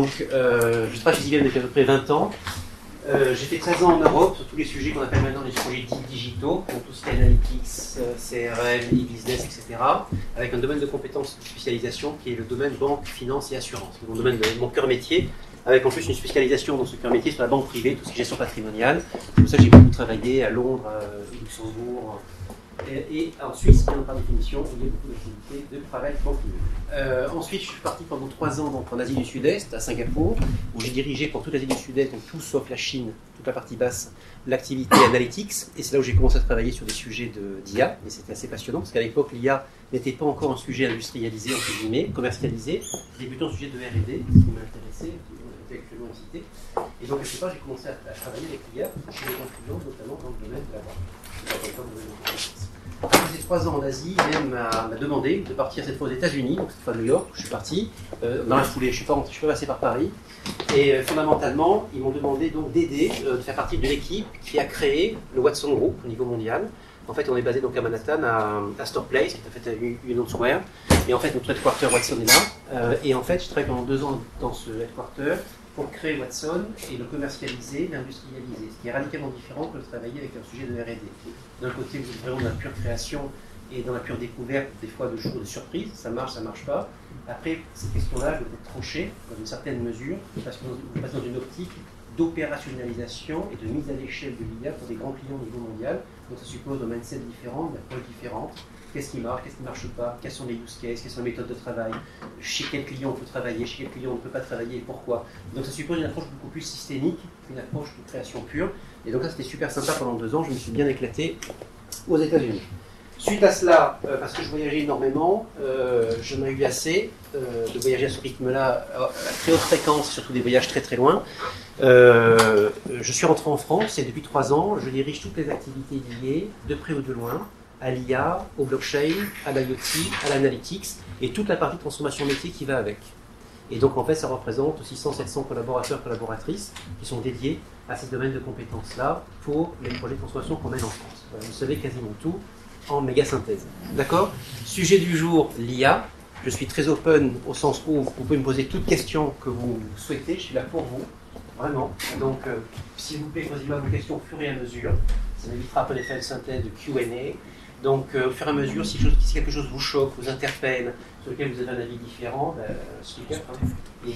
Donc, euh, je travaille chez depuis à peu près 20 ans. Euh, j'ai fait 13 ans en Europe sur tous les sujets qu'on appelle maintenant les sujets dits digitaux, donc tout ce qui est analytics, euh, CRM, e-business, etc. Avec un domaine de compétences de spécialisation qui est le domaine banque, finance et assurance. Mon domaine de mon cœur métier, avec en plus une spécialisation dans ce cœur métier sur la banque privée, tout ce qui est gestion patrimoniale. C'est pour ça que j'ai beaucoup travaillé à Londres, à Luxembourg, et, en Suisse, par définition, il y a beaucoup d'activités de travail banquier. Euh, ensuite, je suis parti pendant trois ans donc, en Asie du Sud-Est, à Singapour, où j'ai dirigé pour toute l'Asie du Sud-Est, donc tout sauf la Chine, toute la partie basse, l'activité analytics. Et c'est là où j'ai commencé à travailler sur des sujets d'IA, et c'était assez passionnant, parce qu'à l'époque, l'IA n'était pas encore un sujet industrialisé, entre guillemets, commercialisé, plutôt un sujet de R&D, ce qui m'intéressait, intellectuellement cité. Et donc, à ce moment j'ai commencé à, travailler avec l'IA chez les conclusions, notamment dans le domaine de la banque. Ces trois ans en Asie, IBM m'a demandé de partir cette fois aux États-Unis, donc cette fois à New York, je suis parti. Euh, dans la foulée, je je suis pas passé par Paris. Et euh, fondamentalement, ils m'ont demandé donc d'aider, euh, de faire partie de l'équipe qui a créé le Watson Group au niveau mondial. En fait, on est basé donc à Manhattan, à Astor Place, qui est en fait Union Square. Et en fait, notre headquarter Watson est là. et en fait, je travaille pendant deux ans dans ce headquarter pour créer Watson et le commercialiser, l'industrialiser. Ce qui est radicalement différent que de travailler avec un sujet de R&D. D'un côté, vous êtes vraiment dans la pure création et dans la pure découverte, des fois de jours de surprise, ça marche, ça marche pas. Après, ces questions-là doivent être tranchées dans une certaine mesure, parce que vous passez dans une optique d'opérationnalisation et de mise à l'échelle de l'IA pour des grands clients au niveau mondial. Donc ça suppose un mindset différent, une approche différente, qu'est-ce qui marche, qu'est-ce qui ne marche pas, quels sont les use cases, quelles sont les méthodes de travail, chez quel client on peut travailler, chez quel client on ne peut pas travailler et pourquoi. Donc ça suppose une approche beaucoup plus systémique qu'une approche de création pure. Et donc là c'était super sympa pendant deux ans, je me suis bien éclaté aux États-Unis. Suite à cela, euh, parce que je voyageais énormément, euh, je n'ai eu assez euh, de voyager à ce rythme-là à très haute fréquence, surtout des voyages très très loin. je suis rentré en France et depuis trois ans, je dirige toutes les activités liées, de près ou de loin, à l'IA, au blockchain, à l'IoT, à l'analytics et toute la partie transformation métier qui va avec. Et donc en fait, ça représente 600-700 collaborateurs, collaboratrices qui sont dédiés à ces domaines de compétences-là pour les projets de transformation qu'on mène en France. vous savez quasiment tout en méga synthèse. D'accord? Sujet du jour, l'IA. Je suis très open au sens où vous pouvez me poser toute question que vous souhaitez. Je suis là pour vous, vraiment. Donc, euh, s'il vous plaît, posez-moi vos questions au fur et à mesure. Ça m'évitera après faire une synthèse de Q&A. Donc, euh, au fur et à mesure, si, quelque chose vous choque, vous interpelle, sur lequel vous avez un avis différent, ben, super. Hein. Et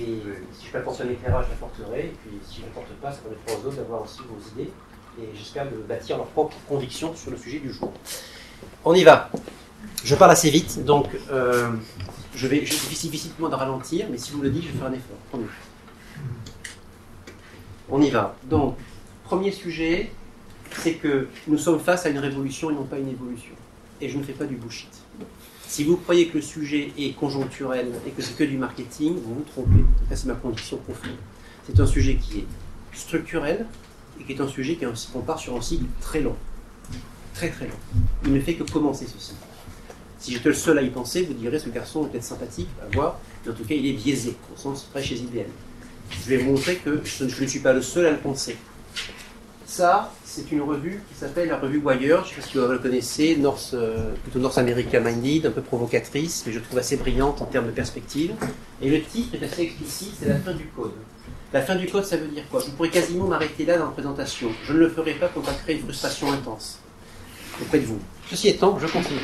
si je peux apporter un éclairage, je l'apporterai. Et puis, si je ne l'apporte pas, ça permettra aux autres d'avoir aussi vos idées. Et j'espère de bâtir leur propre conviction sur le sujet du jour. On y va. Je parle assez vite, donc euh, je vais je, difficilement de ralentir, mais si vous le dites, je vais faire un effort. On y va. Donc, premier sujet, c'est que nous sommes face à une révolution et non pas une évolution. Et je ne fais pas du bullshit. Si vous croyez que le sujet est conjoncturel et que c'est que du marketing, vous vous trompez. c'est ma conviction profonde. C'est un sujet qui est structurel et qui est un sujet qui part sur un cycle très long. Très très long. Il ne fait que commencer ceci. Si j'étais le seul à y penser, vous direz ce garçon est peut-être sympathique à voir, mais en tout cas il est biaisé, au sens très chez IBM. Je vais vous montrer que je ne suis pas le seul à le penser. Ça, c'est une revue qui s'appelle la revue Wire, je ne sais pas si vous la connaissez, North, euh, plutôt North America Minded, un peu provocatrice, mais je trouve assez brillante en termes de perspective. Et le titre est assez explicite, c'est la fin du code. La fin du code, ça veut dire quoi? Je pourrais quasiment m'arrêter là dans la présentation. Je ne le ferai pas pour pas créer une frustration intense auprès de vous. Ceci étant, je continue.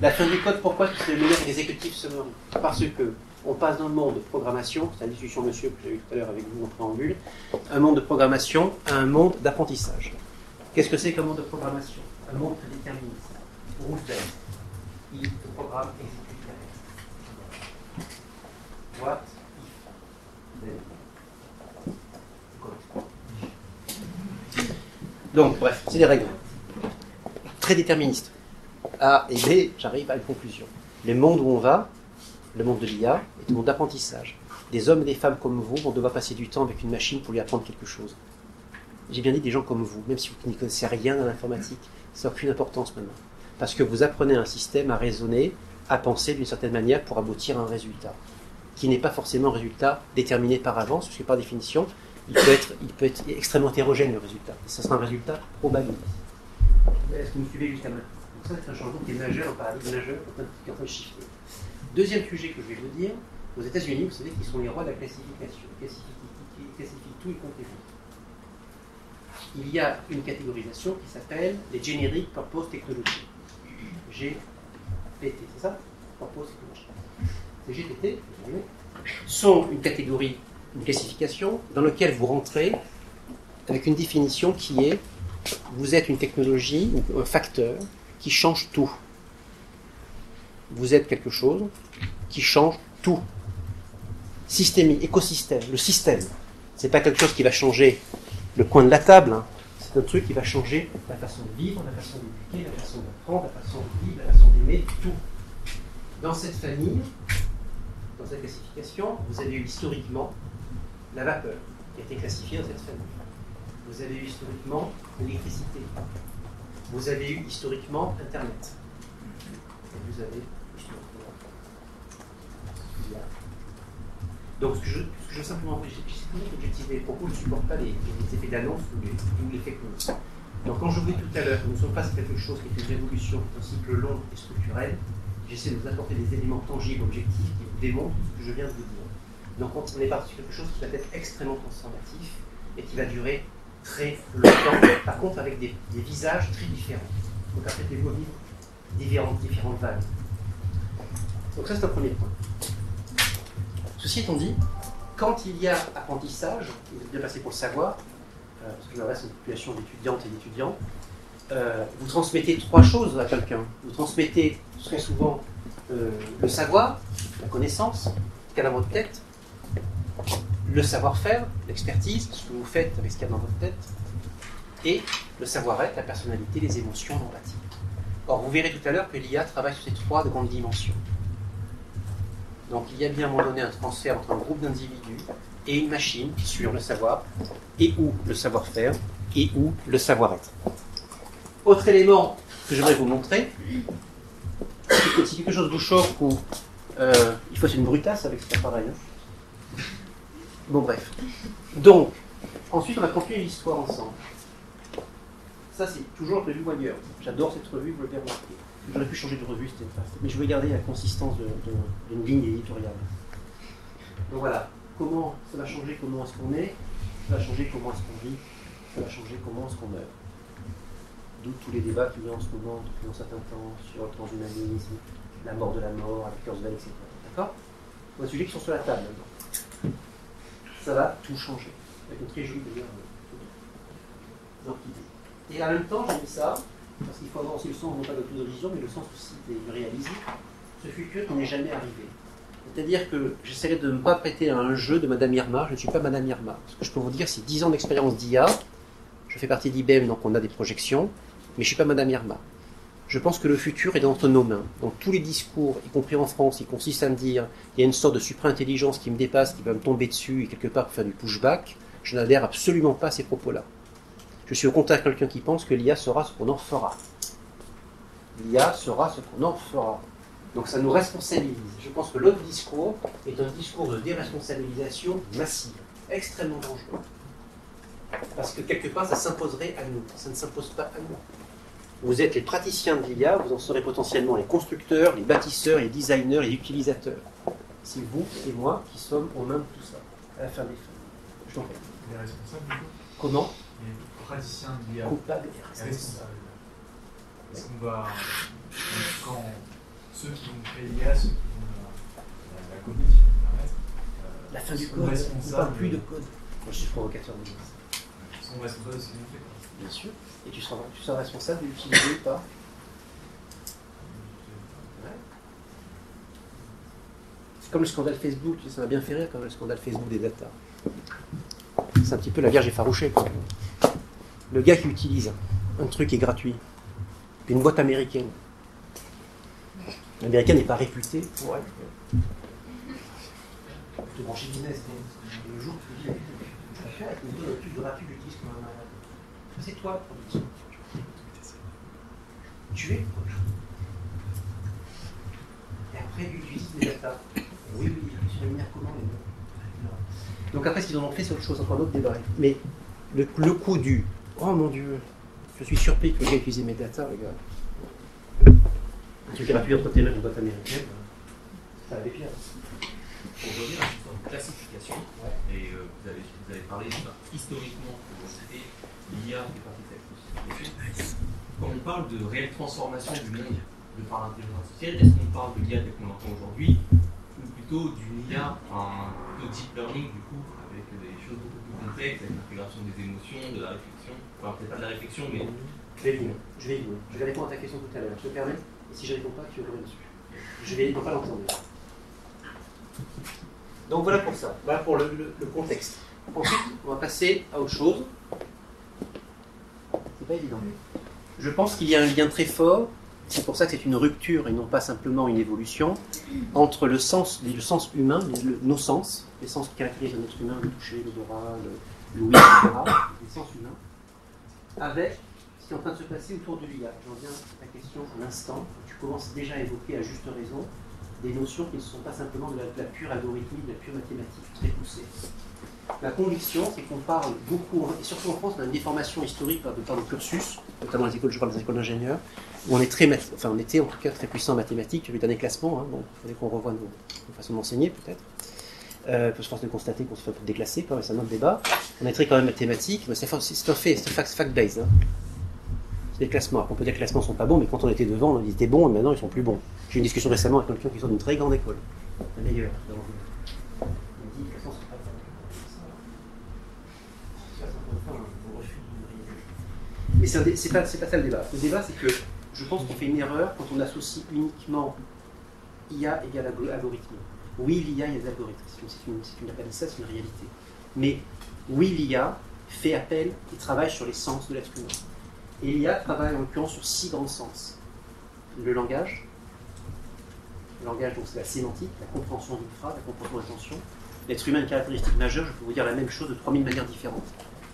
La fin du code, pourquoi? C'est le meilleur exécutif summary Parce que on passe d'un monde de programmation, c'est la discussion, monsieur, que j'ai eu tout à l'heure avec vous en préambule, un monde de programmation à un monde d'apprentissage. Qu'est-ce que c'est qu'un monde de programmation Un monde prédéterministe. Pour vous faire, il programme exécute la What if Donc, bref, c'est des règles. Très déterministes. A et B, j'arrive à une conclusion. Le monde où on va, le monde de l'IA, est un monde d'apprentissage. Des hommes et des femmes comme vous vont devoir passer du temps avec une machine pour lui apprendre quelque chose. J'ai bien dit des gens comme vous, même si vous n'y connaissez rien à l'informatique, ça n'a aucune importance maintenant. Parce que vous apprenez un système à raisonner, à penser d'une certaine manière pour aboutir à un résultat, qui n'est pas forcément un résultat déterminé par avance, puisque par définition, il peut être, extrêmement hétérogène le résultat. Ça sera un résultat probabiliste. Est-ce que vous me suivez jusqu'à maintenant? Ça, c'est un changement qui est majeur, un qui est en train de shifter. Deuxième sujet que je vais vous dire, aux États-Unis, vous savez qu'ils sont les rois de la classification. Ils classifient tout, y compris. Il y a une catégorisation qui s'appelle les Generic Purpose Technology. GPT, c'est ça? Purpose Technology. Les GTT, sont une catégorie, une classification dans laquelle vous rentrez avec une définition qui est vous êtes une technologie, un facteur qui change tout. Vous êtes quelque chose qui change tout. Système, écosystème, le système. C'est pas quelque chose qui va changer le coin de la table. Hein. C'est un truc qui va changer la façon de vivre, la façon d'éduquer, la façon d'apprendre, la façon de vivre, la façon d'aimer, tout. Dans cette famille, dans cette classification, vous avez eu historiquement la vapeur qui a été classifiée dans cette famille. Vous avez eu historiquement l'électricité. Vous avez eu historiquement Internet. Et vous avez historiquement. Donc, ce que je, je veux simplement objectiver les propos, ne supporte pas les, effets d'annonce ou les, ou les fake Donc, quand je vous dis tout à l'heure que nous sommes face à quelque chose qui est une révolution, un cycle long et structurel, j'essaie de vous apporter des éléments tangibles, objectifs, qui vous démontrent ce que je viens de vous dire. Donc, on est parti sur quelque chose qui va être extrêmement transformatif et qui va durer très longtemps, par contre avec des, visages très différents. Donc après des mots différentes, différentes vagues. Donc ça c'est un premier point. Ceci étant dit, quand il y a apprentissage, vous êtes bien passé pour le savoir, euh, parce que je reste une population d'étudiantes et d'étudiants, euh, vous transmettez trois choses à quelqu'un. Vous transmettez très souvent euh, le savoir, la connaissance, qu'il y a dans votre tête, le savoir-faire, l'expertise, ce que vous faites avec ce qu'il y a dans votre tête, et le savoir-être, la personnalité, les émotions, l'empathie. Or, vous verrez tout à l'heure que l'IA travaille sur ces trois grandes dimensions. Donc, il y a bien à un moment donné un transfert entre un groupe d'individus et une machine sur le savoir, et ou le savoir-faire, et ou le savoir-être. Autre élément que j'aimerais vous montrer, si quelque chose vous choque ou euh, il faut une brutasse avec cet appareil. Hein. Bon, bref. Donc, ensuite, on va continuer l'histoire ensemble. Ça, c'est toujours revue Wire. J'adore cette revue, vous l'avez remarqué. J'aurais pu changer de revue, c'était Mais je veux garder la consistance d'une ligne éditoriale. Donc voilà. Comment ça va changer comment est-ce qu'on est? Ça va changer comment est-ce qu'on vit Ça va changer comment est-ce qu'on œuvre. D'où tous les débats qu'il y a en ce moment depuis un certain temps sur le transhumanisme, la mort de la mort, avec Kurzweil, etc. D'accord? Un sujet qui sont sur la table maintenant ça va tout changer. Avec une très jolie d'ailleurs Et en même temps, j'ai mis ça, parce qu'il faut avoir aussi le sens non pas de l'autovision, mais le sens aussi du réalisme, ce futur qui n'est jamais arrivé. C'est-à-dire que j'essaierai de ne pas prêter à un jeu de Madame Irma, je ne suis pas Madame Irma. Ce que je peux vous dire, c'est 10 ans d'expérience d'IA, je fais partie d'IBM, donc on a des projections, mais je ne suis pas Madame Irma. Je pense que le futur est dans nos mains. Donc tous les discours, y compris en France, qui consistent à me dire il y a une sorte de supra-intelligence qui me dépasse, qui va me tomber dessus et quelque part faire du pushback, je n'adhère absolument pas à ces propos-là. Je suis au contraire quelqu'un qui pense que l'IA sera ce qu'on en fera. L'IA sera ce qu'on en fera. Donc ça nous responsabilise. Je pense que l'autre discours est un discours de déresponsabilisation massive, extrêmement dangereux. Parce que quelque part, ça s'imposerait à nous. Ça ne s'impose pas à nous. Vous êtes les praticiens de l'IA, vous en serez potentiellement les constructeurs, les bâtisseurs, les designers, les utilisateurs. C'est vous et moi qui sommes aux mains de tout ça, à la fin des fins. Je t'en prie. Les responsables, du coup? Comment? Les praticiens de l'IA. Coupables et responsables. Est-ce qu'on va. Quand ceux qui vont créer l'IA, ceux qui vont la, la permettre. Euh, la fin du code, on ne parle plus de code. Moi, je suis provocateur de Ils sont responsables de ce qu'ils ont fait. Bien sûr et tu seras, tu seras responsable de l'utiliser ou pas? C'est comme le scandale Facebook, ça m'a bien fait rire comme le scandale Facebook des data. C'est un petit peu la Vierge effarouchée. Quoi. Le gars qui utilise un truc qui est gratuit, une boîte américaine. L'américaine n'est pas réputée pour être. Te brancher business. Le jour tu dis, un truc gratuit, j'utilise comme un c'est toi production. Tu es le. Et après, ils utilisent des data. Oui, oui, tu vas comment les Donc après, ce qu'ils en ont fait, c'est autre chose, encore un autre débat. Mais le, le coup du Oh mon Dieu, je suis surpris que le gars utilise mes data, les gars. Un truc qui aurait pu être une boîte américaine, ça avait pire. Pour revenir à une classification, et euh, vous, avez, vous avez parlé historiquement, c'était l'IA qui est partie de cette Quand on parle de réelle transformation du monde de par l'intelligence artificielle, est-ce qu'on parle de l'IA telle qu'on l'entend aujourd'hui, ou plutôt d'une IA, un deep learning du coup, des avec l'intégration des émotions, de la réflexion, enfin peut-être pas de la réflexion, mais... Je vais y venir, je vais y venir. Je vais répondre à ta question tout à l'heure, je te permets, et si je ne réponds pas, tu reviens dessus. Je vais pas l'entendre. Donc voilà pour ça, voilà pour le, contexte. Ensuite, on va passer à autre chose. C'est pas évident. Je pense qu'il y a un lien très fort, c'est pour ça que c'est une rupture et non pas simplement une évolution, entre le sens, le sens humain, nos sens, les sens qui caractérisent notre humain, le toucher, l'odorat, l'ouïe, etc., les sens humains, avec ce qui est en train de se passer autour de l'IA. J'en viens à ta question à l'instant, tu commences déjà à évoquer à juste raison des notions qui ne sont pas simplement de la, pure algorithmie, de la pure mathématique, très poussée. La conviction, c'est qu'on parle beaucoup, et surtout en France, on a une déformation historique par, par le cursus, notamment les écoles, je parle des écoles d'ingénieurs, où on était en tout cas très puissant en mathématiques. Tu as vu un classements, hein, bon, il faudrait qu'on revoie nos, façons d'enseigner peut-être. Euh, peut se force de constater qu'on se fait déclasser, c'est un autre débat. On est très quand même mathématiques, mais c'est un fait, c'est fact-based. Hein. C'est des classements. On peut dire que les classements sont pas bons, mais quand on était devant, on était bons, et maintenant ils sont plus bons. J'ai eu une discussion récemment avec quelqu'un qui sort d'une très grande école, la meilleure. Il dit les sont pas Mais c'est pas, pas ça le débat. Le débat, c'est que je pense qu'on fait une erreur quand on associe uniquement IA égale algorithme. Oui, l'IA, il y a des algorithmes. C'est une, une, une, c'est une réalité. Mais oui, l'IA fait appel et travaille sur les sens de l'être humain. Et l'IA travaille en l'occurrence sur six grands sens. Le langage, le langage, donc c'est la sémantique, la compréhension d'une phrase, la compréhension. L'être humain a une caractéristique majeure, je peux vous dire la même chose de 3000 manières différentes.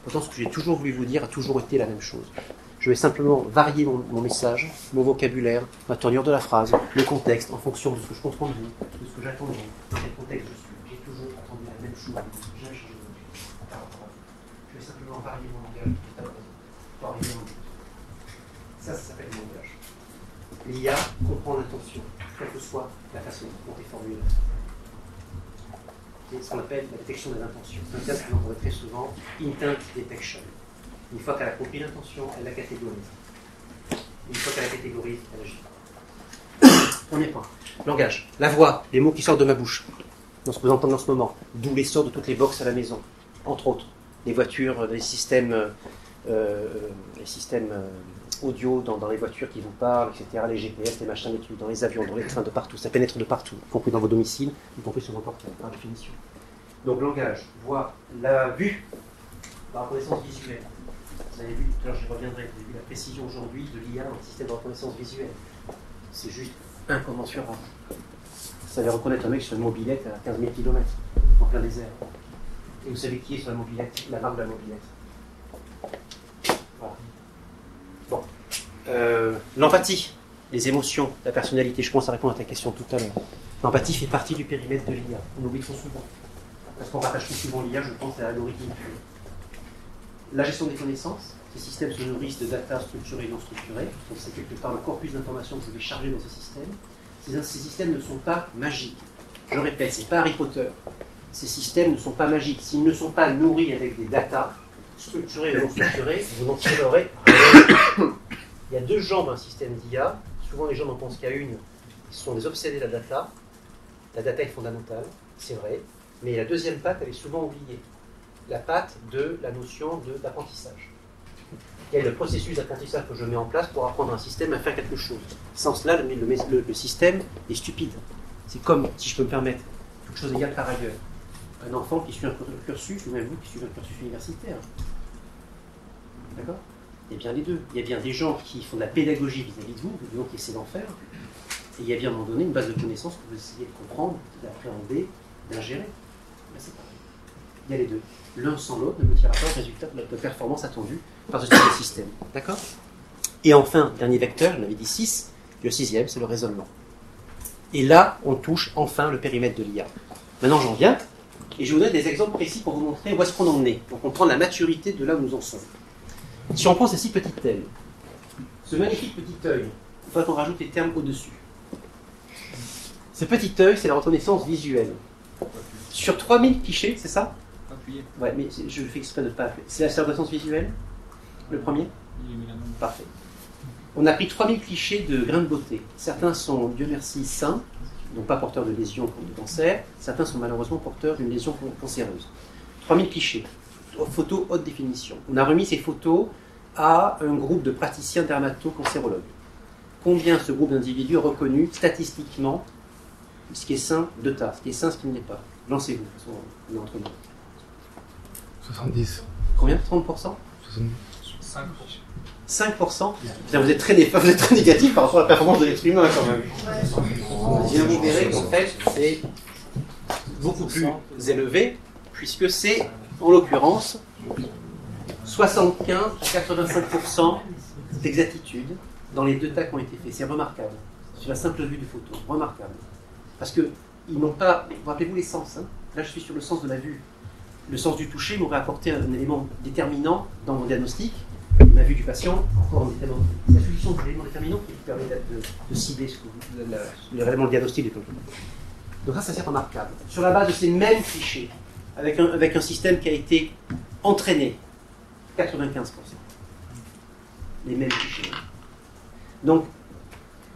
Pourtant, ce que j'ai toujours voulu vous dire a toujours été la même chose. Je vais simplement varier mon, message, mon vocabulaire, ma tournure de la phrase, le contexte, en fonction de ce que je comprends de vous, de ce que j'attends de vous, dans quel contexte je suis. J'ai toujours attendu la même chose. Je vais simplement varier mon langage mon. Ça, ça s'appelle le langage. L'IA comprend l'intention quelle que soit la façon dont est formulée. C'est ce qu'on appelle la détection des intentions. C'est un terme que l'on très souvent, intent detection. Une fois qu'elle a compris l'intention, elle la catégorise. Une fois qu'elle la catégorise, elle agit. Premier point. Langage. La voix, les mots qui sortent de ma bouche, dans ce que vous entendez en ce moment, d'où les sorts de toutes les boxes à la maison, entre autres. Les voitures, les systèmes, euh, euh systèmes euh, audio dans, les voitures qui vous parlent, etc., les GPS, les machins, les trucs, dans les avions, dans les trains, de partout. Ça pénètre de partout, y compris dans vos domiciles, y compris sur vos portables, par définition. Donc langage, voix, la vue, la reconnaissance visuelle. Vous avez vu, tout à l'heure je reviendrai, vous avez vu la précision aujourd'hui de l'IA dans le système de reconnaissance visuelle. C'est juste incommensurable. Ça va reconnaître un mec sur une mobilette à 15 000 km, en plein désert. Et vous savez qui est sur la mobilette La marque de la mobilette. Euh, l'empathie, les émotions, la personnalité. Je pense à répondre à ta question tout à l'heure. L'empathie fait partie du périmètre de l'IA. On oublie trop souvent. Parce qu'on rattache souvent l'IA, je pense, à l'algorithme La gestion des connaissances. Ces systèmes se nourrissent de data structurées et non structurées. Donc c'est quelque part le corpus d'informations que je vais charger dans ces systèmes. Ces, systèmes ne sont pas magiques. Je répète, c'est pas Harry Potter. Ces systèmes ne sont pas magiques. S'ils ne sont pas nourris avec des data structurées et non structurées, vous n'en tirerez. Il y a deux jambes un système d'IA. Souvent, les gens n'en pensent qu'à une. Ils sont des obsédés de la data. La data est fondamentale, c'est vrai. Mais la deuxième patte, elle est souvent oubliée. La patte de la notion d'apprentissage. Quel est le processus d'apprentissage que je mets en place pour apprendre un système à faire quelque chose Sans cela, le, le, système est stupide. C'est comme, si je peux me permettre, toute chose égale par ailleurs. Un enfant qui suit un cursus, ou même vous qui suivez un cursus universitaire. D'accord? Il y a bien les deux. Il y a bien des gens qui font de la pédagogie vis-à-vis de vous, gens qui essaient d'en faire, et il y a bien à un moment donné une base de connaissances que vous essayez de comprendre, d'appréhender, d'ingérer. Ben. Il y a les deux. L'un sans l'autre ne vous pas au résultat de performance attendue par ce type de système. D'accord? Et enfin, dernier vecteur, je l'avais dit 6, le sixième, c'est le raisonnement. Et là, on touche enfin le périmètre de l'IA. Maintenant, j'en viens, et je vous donne des exemples précis pour vous montrer où est-ce qu'on en est, pour comprendre la maturité de là où nous en sommes. Si on prend ces six petites ailes, ce magnifique petit œil, il faudrait qu'on rajoute les termes au-dessus. Ce petit œil, c'est la reconnaissance visuelle. Sur 3000 clichés, c'est ça? Appuyé. Ouais, mais je fais exprès de ne pas. C'est la reconnaissance visuelle? Le premier? Parfait. On a pris 3000 clichés de grains de beauté. Certains sont, Dieu merci, sains, donc pas porteurs de lésions comme de cancer. Certains sont malheureusement porteurs d'une lésion can- cancéreuse. 3000 clichés. Photos haute définition. On a remis ces photos à un groupe de praticiens dermato-cancérologues. Combien ce groupe d'individus a reconnu statistiquement ce qui est sain de tas, ce qui est sain, ce qui ne l'est pas? Lancez-vous, de toute façon, on est entre nous. 70. Combien? 30% 70. 5 5% Putain, vous, êtes très, né- vous êtes très négatif par rapport à la performance de l'être humain quand même. Vous verrez qu'en fait, c'est beaucoup plus élevé, puisque c'est, en l'occurrence, 75 à 85% d'exactitude dans les deux tas qui ont été faits. C'est remarquable. Sur la simple vue de photo. Remarquable. Parce que ils n'ont pas. Vous rappelez-vous les sens hein Là, je suis sur le sens de la vue. Le sens du toucher m'aurait apporté un élément déterminant dans mon diagnostic. La vue du patient, encore un élément. La solution de l'élément déterminant qui permet de, cibler le diagnostic des problèmes. Donc ça, ça c'est remarquable. Sur la base de ces mêmes clichés, avec un, système qui a été entraîné, 95%. Les mêmes clichés. Donc,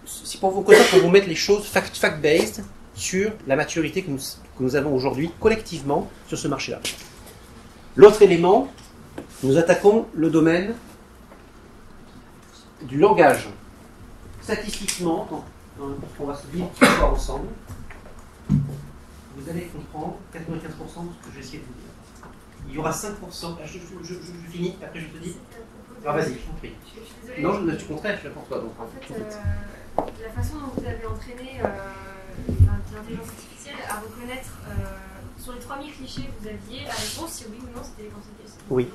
c'est pour vous, mettre les choses fact- fact-based sur la maturité que nous, avons aujourd'hui collectivement sur ce marché-là. L'autre élément, nous attaquons le domaine du langage. Statistiquement, quand on va se dire ensemble, vous allez comprendre 95% de ce que je vais essayer de vous dire. Il y aura 5%, ah, je, je- je- je- je finis, après je te dis. Ah, vas-y, je t'en prie. Je suis désolée. Non, je, tu contraire, je suis là pour toi. Donc, En fait, tout vite. euh, la façon dont vous avez entraîné euh, l'intelligence artificielle à reconnaître euh, sur les 3000 clichés que vous aviez, la réponse si oui ou non c'était les conséquences. Oui.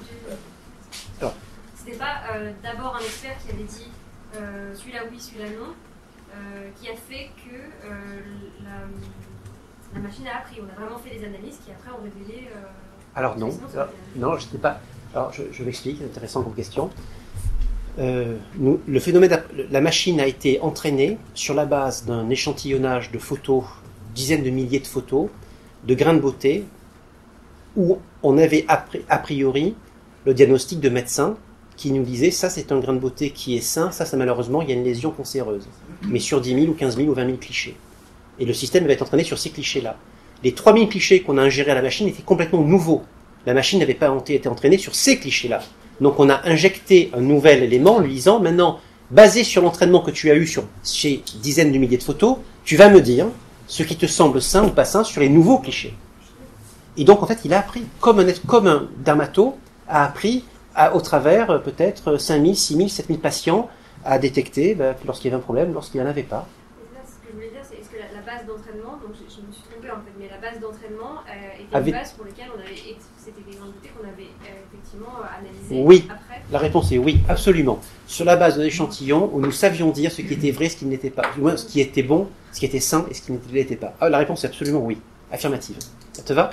Alors. C'était pas euh, d'abord un expert qui avait dit euh, celui-là oui, celui-là non, euh, qui a fait que euh, la, la machine a appris. On a vraiment fait des analyses qui après ont révélé. euh, Alors non, sinon, ça alors, aurait- non, j'étais pas. Alors je, je m'explique, c'est intéressant comme question. Euh, nous, le phénomène, la machine a été entraînée sur la base d'un échantillonnage de photos, dizaines de milliers de photos, de grains de beauté, où on avait a priori le diagnostic de médecin qui nous disait ça c'est un grain de beauté qui est sain, ça, ça malheureusement il y a une lésion cancéreuse. Mais sur 10 000 ou 15 000 ou 20 000 clichés. Et le système va être entraîné sur ces clichés-là. Les 3000 clichés qu'on a ingérés à la machine étaient complètement nouveaux. La machine n'avait pas été entraînée sur ces clichés-là. Donc on a injecté un nouvel élément en lui disant maintenant, basé sur l'entraînement que tu as eu sur chez dizaines de milliers de photos, tu vas me dire ce qui te semble sain ou pas sain sur les nouveaux clichés. Et donc en fait, il a appris, comme un, comme a appris au travers euh, peut-être 5000, 6000, 7000 patients à détecter bah, lorsqu'il y avait un problème, lorsqu'il n'y en avait pas. Et là, ce que je voulais dire, c'est est-ce que la, la base d'entraînement, donc je, je me suis trompée en fait, mais la base d'entraînement euh, était Avait- une base pour laquelle on avait, c'était des qu'on avait euh, effectivement euh, analysées Oui. après. La réponse est oui, absolument. Sur la base d'un échantillon où nous savions dire ce qui était vrai, ce qui n'était pas. Du moins, ce qui était bon, ce qui était sain et ce qui ne l'était pas. Ah, la réponse est absolument oui. Affirmative. Ça te va?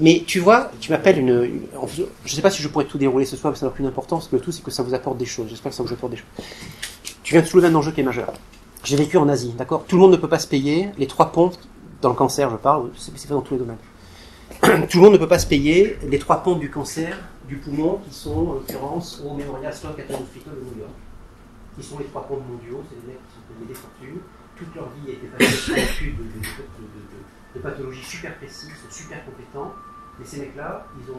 Mais tu vois, tu m'appelles une, Je ne sais pas si je pourrais tout dérouler ce soir, mais ça n'a aucune importance. Le tout, c'est que ça vous apporte des choses. J'espère que ça vous apporte des choses. Tu viens de soulever un enjeu qui est majeur. J'ai vécu en Asie, d'accord? Tout le monde ne peut pas se payer. Les trois ponts, dans le cancer, je parle, c'est fait dans tous les domaines. Tout le monde ne peut pas se payer les trois pompes du cancer du poumon qui sont en l'occurrence au Memorial Sloan Kettering Hospital de New York, qui sont les trois pompes mondiaux, c'est des mecs qui sont payés des fortunes. Toute leur vie a été passée l'étude de, de, de, pathologies super précises, super compétents. Mais ces mecs-là, ils ont,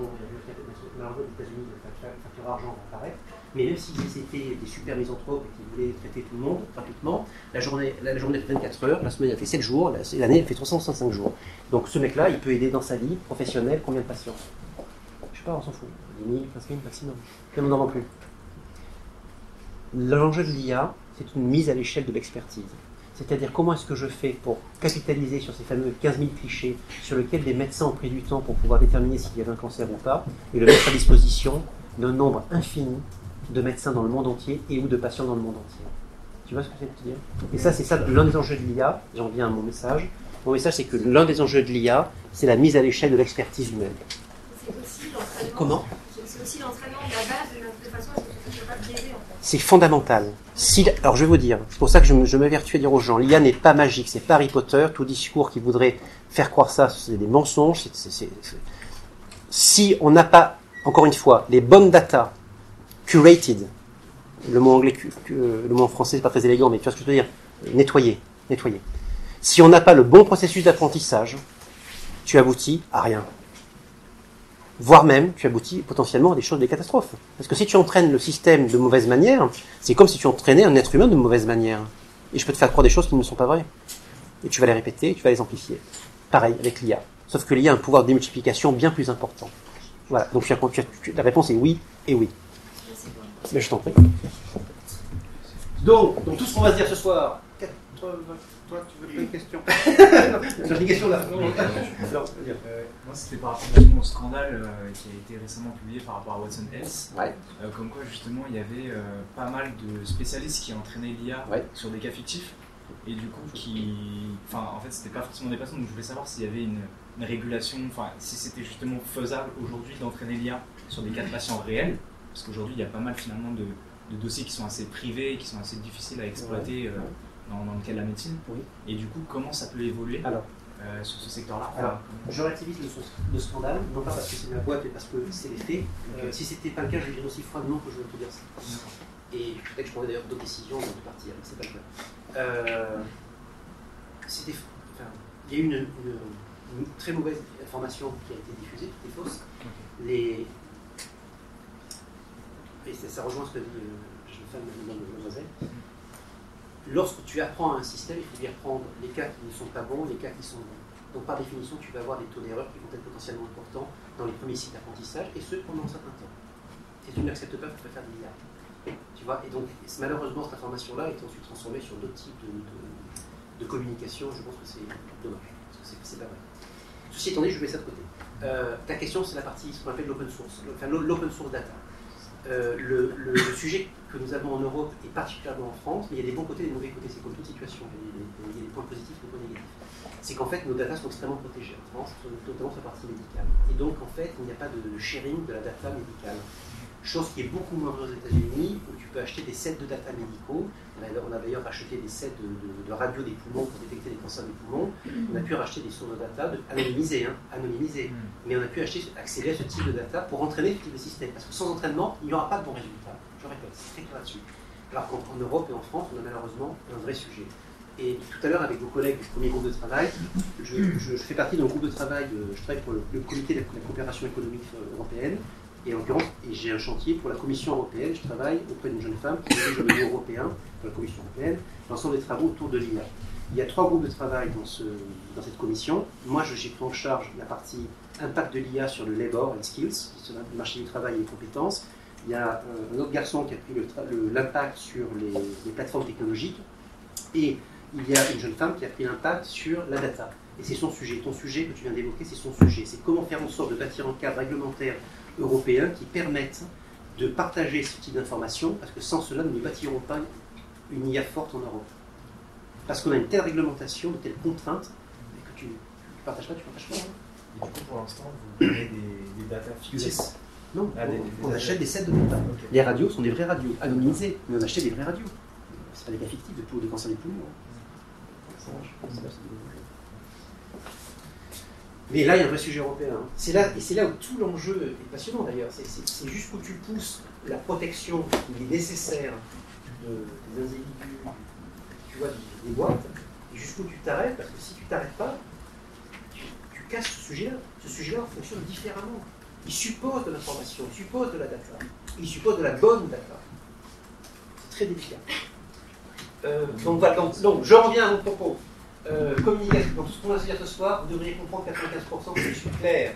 malheureusement aux États-Unis, le facteur argent va apparaître. Mais même s'ils étaient des super misanthropes et qui voulaient traiter tout le monde pratiquement, la journée, fait 24 heures, la semaine elle fait 7 jours, la- l'année elle fait 365 jours. Donc ce mec-là, il peut aider dans sa vie professionnelle combien de patients? Je sais pas, on s'en fout. 10 000, 15 000 maximum. Même on n'en vend plus. L'enjeu de l'IA, c'est une mise à l'échelle de l'expertise. C'est-à-dire comment est-ce que je fais pour capitaliser sur ces fameux 15 000 clichés sur lesquels des médecins ont pris du temps pour pouvoir déterminer s'il y avait un cancer ou pas, et le mettre à disposition d'un nombre infini de médecins dans le monde entier et ou de patients dans le monde entier. Tu vois ce que je veux te dire? Et ça, c'est ça l'un des enjeux de l'IA. J'en viens à mon message. Mon message, c'est que l'un des enjeux de l'IA, c'est la mise à l'échelle de l'expertise humaine. C'est aussi l'entraînement. Comment? C'est aussi l'entraînement de la base de, de façon à ce que ça ne soit pas biaisé en fait. C'est fondamental. Alors je vais vous dire, c'est pour ça que je m'évertue à dire aux gens, l'IA n'est pas magique, c'est Harry Potter, tout discours qui voudrait faire croire ça, c'est des mensonges. Si on n'a pas, encore une fois, les bonnes data curated, le mot anglais, euh, le mot français c'est pas très élégant, mais tu vois ce que je veux dire, nettoyer, nettoyer. Si on n'a pas le bon processus d'apprentissage, tu aboutis à rien. Voire même, tu aboutis potentiellement à des choses, des catastrophes. Parce que si tu entraînes le système de mauvaise manière, c'est comme si tu entraînais un être humain de mauvaise manière. Et je peux te faire croire des choses qui ne sont pas vraies. Et tu vas les répéter, tu vas les amplifier. Pareil avec l'IA. Sauf que l'IA a un pouvoir de démultiplication bien plus important. Voilà. Donc la réponse est oui et oui. Mais je t'en prie. Donc, donc tout ce qu'on va se dire ce soir. Toi, tu veux poser une question J'ai une question là. Non, non, dire. Euh, moi, c'était par rapport justement au scandale euh, qui a été récemment publié par rapport à Watson Health. Ouais. Euh, comme quoi, justement, il y avait euh, pas mal de spécialistes qui entraînaient l'IA Ouais. sur des cas fictifs. Et du coup, qui. Enfin, en fait, c'était pas forcément des patients, donc je voulais savoir s'il y avait une, une régulation, enfin, si c'était justement faisable aujourd'hui d'entraîner l'IA sur des cas de patients réels. Parce qu'aujourd'hui, il y a pas mal finalement de, de dossiers qui sont assez privés, qui sont assez difficiles à exploiter euh, dans, dans le cas de la médecine. Oui. Et du coup, comment ça peut évoluer Alors, euh, sur ce secteur-là Alors, je relativise le, le scandale, non pas parce que c'est ma boîte, mais parce que c'est les faits. Euh, si c'était pas le cas, je dirais aussi froidement que je veux te dire ça. Et peut-être que je prendrais d'ailleurs d'autres décisions de partir, mais c'est pas le cas. Euh, c'était- enfin, il y a eu une, une- une très mauvaise information qui a été diffusée, qui était fausse. Les, et ça, ça rejoint ce que dit euh, je femme mademoiselle. Lorsque tu apprends un système, il faut lui apprendre les cas qui ne sont pas bons, les cas qui sont bons. Donc par définition, tu vas avoir des taux d'erreur qui vont être potentiellement importants dans les premiers cycles d'apprentissage, et ce pendant un certain temps. Et tu n'acceptes pas, tu peux faire des milliards. Tu vois, et donc malheureusement, cette information-là est ensuite transformée sur d'autres types de, communication. Je pense que c'est dommage, parce que c'est- pas vrai. Ceci étant dit, je mets ça de côté. Euh, ta question, c'est la partie, ce qu'on appelle l'open source, enfin l'o- l'open source data. Euh, le, sujet que nous avons en Europe et particulièrement en France, mais il y a des bons côtés et des mauvais côtés, c'est comme toute situation, il y a des, il y a des points positifs et des points négatifs. C'est qu'en fait, nos data sont extrêmement protégées en France, notamment sur la partie médicale. Et donc, en fait, il n'y a pas de sharing de la data médicale. Chose qui est beaucoup moins vraie aux États-Unis, où tu peux acheter des sets de data médicaux. On a, d'ailleurs acheté des sets de, de- de radio des poumons pour détecter les cancers des poumons. On a pu racheter des sources de data de, anonymisées, hein, anonymisées. Mais on a pu acheter, accéder à ce type de data pour entraîner ce type de système. Parce que sans entraînement, il n'y aura pas de bons résultats. Je répète, c'est très clair là-dessus. Alors qu'en en Europe et en France, on a malheureusement un vrai sujet. Et tout à l'heure, avec vos collègues du premier groupe de travail, je, je- je fais partie d'un groupe de travail, euh, je travaille pour le, le comité de la, la coopération économique euh, européenne, et en l'occurrence, j'ai un chantier pour la Commission européenne, je travaille auprès d'une jeune femme qui dirige au niveau européen, pour la Commission européenne, l'ensemble des travaux autour de l'IA. Il y a trois groupes de travail dans, ce, dans cette commission. Moi, j'ai pris en charge la partie impact de l'IA sur le labor and skills, sur le marché du travail et les compétences. Il y a euh, un autre garçon qui a pris le le- l'impact sur les plateformes technologiques. Et il y a une jeune femme qui a pris l'impact sur la data. Et c'est son sujet. Ton sujet que tu viens d'évoquer, c'est son sujet. C'est comment faire en sorte de bâtir un cadre réglementaire européen qui permette de partager ce type d'informations, parce que sans cela, nous ne bâtirons pas une IA forte en Europe. Parce qu'on a une telle réglementation, de telles contraintes, que tu ne partages pas, tu ne partages pas. hein. Et du coup, pour l'instant, vous donnez des, des data fictifs. Non, Ah, des- on, achète des sets de data. Les radios sont des vraies radios, anonymisées, mais on achète des vraies radios. C'est pas des cas fictifs de, de cancer des poumons. hein. Ça marche. Ça marche, c'est des- Mais là, il y a un vrai sujet européen. hein. C'est là, et c'est là où tout l'enjeu est passionnant d'ailleurs. C'est, jusqu'où tu pousses la protection qui est nécessaire de- des individus, tu vois, des, boîtes, et jusqu'où tu t'arrêtes, parce que si tu t'arrêtes pas, tu, casses ce sujet-là. Ce sujet-là fonctionne différemment. Il suppose de l'information, il suppose de la data, il suppose de la bonne data. C'est très délicat. Euh, donc, donc, je reviens à mon propos. Euh, communication, donc tout ce qu'on va se dire ce soir, vous devriez comprendre 95% que je suis clair.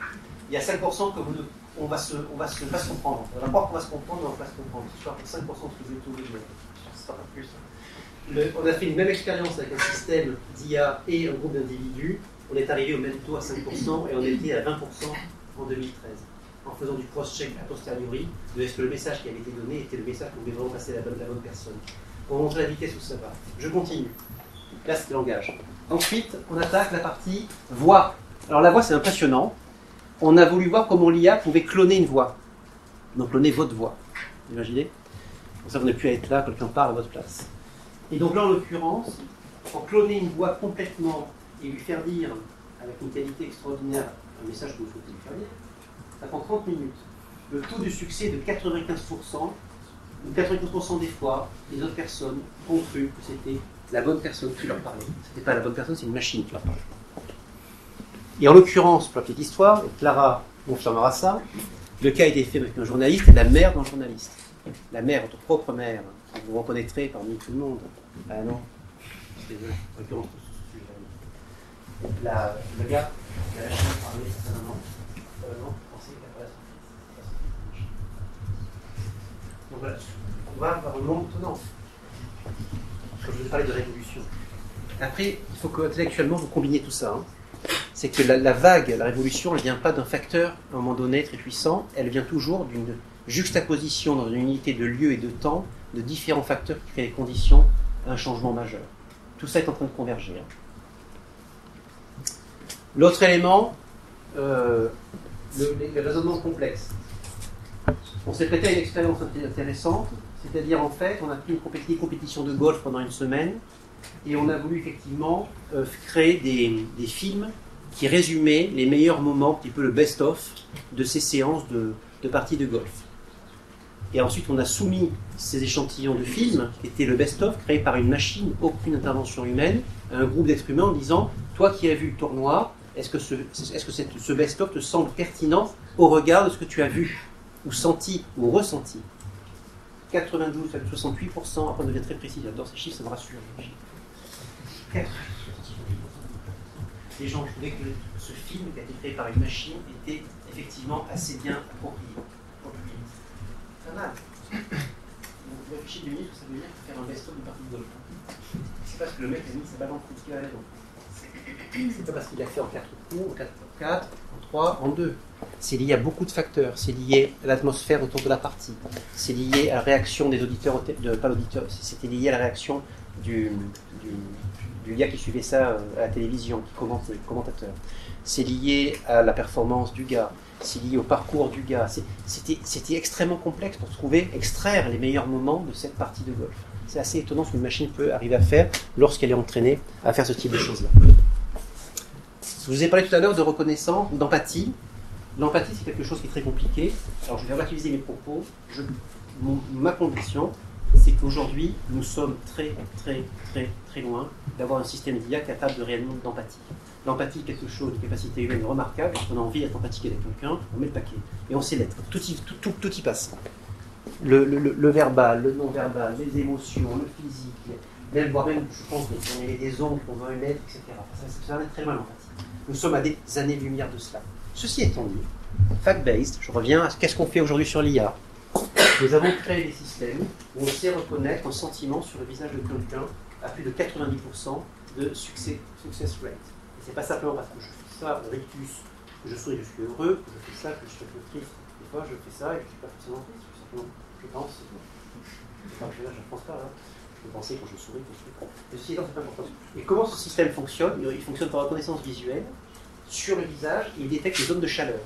Il y a 5% que vous ne, on va se, on va se, pas se comprendre. On va croire qu'on va se comprendre, mais on va pas se comprendre. Ce soir, 5% de ce que êtes tous les jours. Ce sera pas plus. Le- on a fait une même expérience avec un système d'IA et un groupe d'individus. On est arrivé au même taux à 5% et on était à 20% en 2013. En faisant du cross-check a posteriori de est-ce que le message qui avait été donné était le message qu'on voulait vraiment passer à la bonne, la bonne personne. Pour montrer la vitesse où ça va. Je continue. Là, c'est langage. Ensuite, on attaque la partie voix. Alors la voix, c'est impressionnant. On a voulu voir comment l'IA pouvait cloner une voix. Donc cloner votre voix. Imaginez Comme ça, vous n'avez plus à être là, quelqu'un parle à votre place. Et donc là, en l'occurrence, pour cloner une voix complètement et lui faire dire, avec une qualité extraordinaire, un message que vous souhaitez lui faire dire, ça prend 30 minutes. Le taux de succès de 95%, ou 95% des fois, les autres personnes ont cru que c'était la bonne personne qui leur parlait. Ce n'était pas la bonne personne, c'est une machine qui leur parlait. Et en l'occurrence, pour la petite histoire, et Clara confirmera ça, le cas a été fait avec un journaliste et la mère d'un journaliste. La mère, votre propre mère, que vous reconnaîtrez parmi tout le monde. Ah non, désolé, en l'occurrence, pour ce sujet-là. La, le gars, qui a lâché parler non, vous pensez qu'il pas la. Donc voilà, on va vers un monde étonnant. Quand je vous ai parlé de révolution. Après, il faut qu'intellectuellement vous combiniez tout ça. hein. C'est que la, la vague, la révolution, elle ne vient pas d'un facteur à un moment donné très puissant, elle vient toujours d'une juxtaposition dans une unité de lieu et de temps de différents facteurs qui créent les conditions à un changement majeur. Tout ça est en train de converger. hein. L'autre élément, euh, le, le raisonnement complexe. On s'est prêté à une expérience intéressante, c'est-à-dire en fait, on a pris une compétition, de golf pendant une semaine et on a voulu effectivement euh, créer des, films qui résumaient les meilleurs moments, un petit peu le best-of de ces séances de, parties de golf. Et ensuite, on a soumis ces échantillons de films, qui étaient le best-of, créé par une machine, aucune intervention humaine, à un groupe d'êtres humains en disant Toi qui as vu le tournoi, est-ce que ce, est-ce que ce best-of te semble pertinent au regard de ce que tu as vu, ou senti, ou ressenti? 92 à 68%, après on devient très précis, j'adore ces chiffres, ça me rassure. les chiffres. 98, Les gens trouvaient que ce film qui a été créé par une machine était effectivement assez bien approprié. Pas mal. Vous réfléchissez deux minutes, ça veut dire faire un best-of d'une partie de golf. C'est parce que le mec a mis sa balle en coup, ce qu'il a raison. C'est pas parce qu'il a fait en 4 coups, en 4, en 4, en 3, en 2. C'est lié à beaucoup de facteurs. C'est lié à l'atmosphère autour de la partie. C'est lié à la réaction des auditeurs, pas l'auditeur, c'était lié à la réaction du, du, gars qui suivait ça euh, à la télévision, qui commentait, commentateur. C'est lié à la performance du gars. C'est lié au parcours du gars. C'était extrêmement complexe pour trouver, extraire les meilleurs moments de cette partie de golf. C'est assez étonnant ce qu'une machine peut arriver à faire lorsqu'elle est entraînée à faire ce type de choses-là. Je vous ai parlé tout à l'heure de reconnaissance, d'empathie. L'empathie, c'est quelque chose qui est très compliqué. Alors, je vais relativiser mes propos. Ma conviction, c'est qu'aujourd'hui, nous sommes très, très, très, très loin d'avoir un système d'IA capable de réellement d'empathie. L'empathie quelque chose, une capacité humaine remarquable. Lorsqu'on a envie d'être empathique avec quelqu'un, on met le paquet. Et on sait l'être. Tout y, passe. Le, le- verbal, le non-verbal, les émotions, le physique, même, voire même, je pense, des ongles, qu'on veut émettre, etc. Ça, ça, ça va être très loin l'empathie. Nous sommes à des années-lumière de cela. Ceci étant dit, fact-based, je reviens à ce qu'est-ce qu'on fait aujourd'hui sur l'IA. Nous avons créé des systèmes où on sait reconnaître un sentiment sur le visage de quelqu'un à plus de 90% de succès, success rate. Et c'est pas simplement parce que je fais ça, au rictus, que je souris, je suis heureux, que je fais ça, que je suis un peu triste. Des fois, je fais ça et je suis pas forcément triste. Je pense. Je, je pense pas. Hein. Penser quand je. Et comment ce système fonctionne? Il fonctionne par reconnaissance visuelle sur le visage il détecte les zones de chaleur.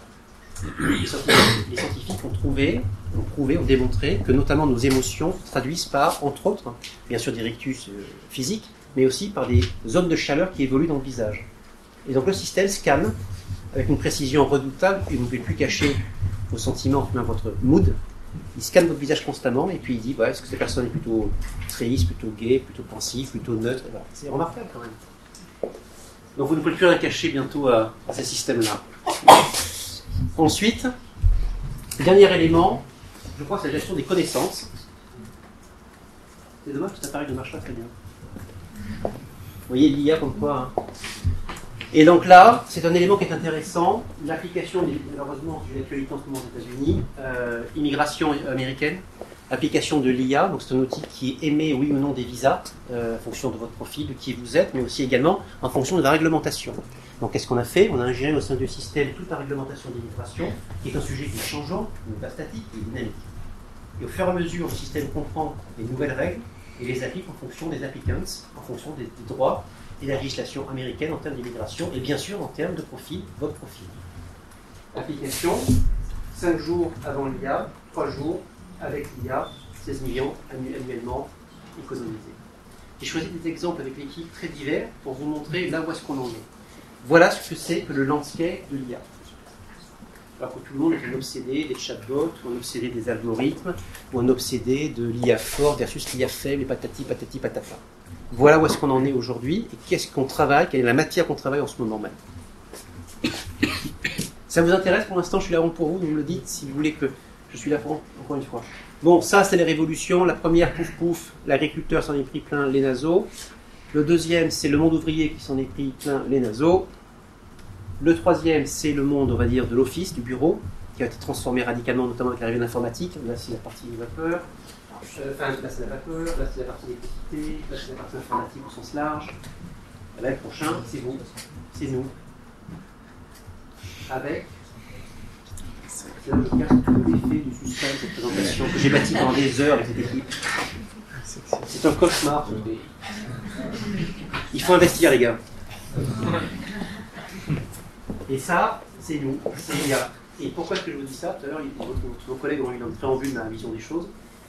Les scientifiques, les scientifiques ont trouvé, ont prouvé, ont démontré que notamment nos émotions se traduisent par, entre autres, bien sûr des rictus euh, physiques, mais aussi par des zones de chaleur qui évoluent dans le visage. Et donc le système scanne avec une précision redoutable, et vous ne pouvez plus cacher vos sentiments, même votre mood. Il scanne votre visage constamment et puis il dit bah, est-ce que cette personne est plutôt triste, plutôt gay, plutôt pensif, plutôt neutre? C'est remarquable quand même. Donc vous ne pouvez plus rien cacher bientôt à, à ces systèmes-là. Ensuite, dernier élément, je crois que c'est la gestion des connaissances. C'est dommage que cet appareil ne marche pas très bien. Vous voyez l'IA comme quoi. hein. Et donc là, c'est un élément qui est intéressant. L'application, malheureusement, c'est une actualité en ce moment aux États-Unis, euh, immigration américaine, application de l'IA, donc c'est un outil qui émet oui ou non des visas, euh, en fonction de votre profil, de qui vous êtes, mais aussi également en fonction de la réglementation. Donc qu'est-ce qu'on a fait? On a ingéré au sein du système toute la réglementation d'immigration, qui est un sujet qui est changeant, qui n'est pas statique, qui est dynamique. Et au fur et à mesure, le système comprend les nouvelles règles et les applique en fonction des applicants, en fonction des, des droits et de la législation américaine en termes d'immigration, et bien sûr en termes de profil, votre profil. Application, 5 jours avant l'IA, 3 jours avec l'IA, 16 millions annu- annuellement économisés. J'ai choisi des exemples avec l'équipe très divers pour vous montrer là où est-ce qu'on en est. Voilà ce que c'est que le landscape de l'IA. Alors que tout le monde est un obsédé des chatbots, ou un obsédé des algorithmes, ou un obsédé de l'IA fort versus l'IA faible, et patati patati patata. Voilà où est-ce qu'on en est aujourd'hui, et qu'est-ce qu'on travaille, quelle est la matière qu'on travaille en ce moment même. Ça vous intéresse pour l'instant Je suis là pour vous, vous me le dites si vous voulez que je suis là pour encore une fois. Bon, ça c'est les révolutions. La première, pouf pouf, l'agriculteur s'en est pris plein les naseaux. Le deuxième, c'est le monde ouvrier qui s'en est pris plein les naseaux. Le troisième, c'est le monde, on va dire, de l'office, du bureau, qui a été transformé radicalement, notamment avec l'arrivée de l'informatique. Là, c'est la partie vapeur. Euh, Enfin, là, c'est la vapeur. Là, c'est la partie d'électricité. Là, c'est la partie informatique au sens large. Là, le prochain, c'est vous. C'est nous. Avec. C'est casse tout l'effet du suspense, cette présentation que j'ai bâti pendant des heures avec cette équipe. C'est un cauchemar. Il faut investir, les gars. Et ça, c'est nous, c'est l'IA. Et pourquoi est-ce que je vous dis ça Tout à l'heure, vos, collègues ont eu un préambule de ma vision des choses.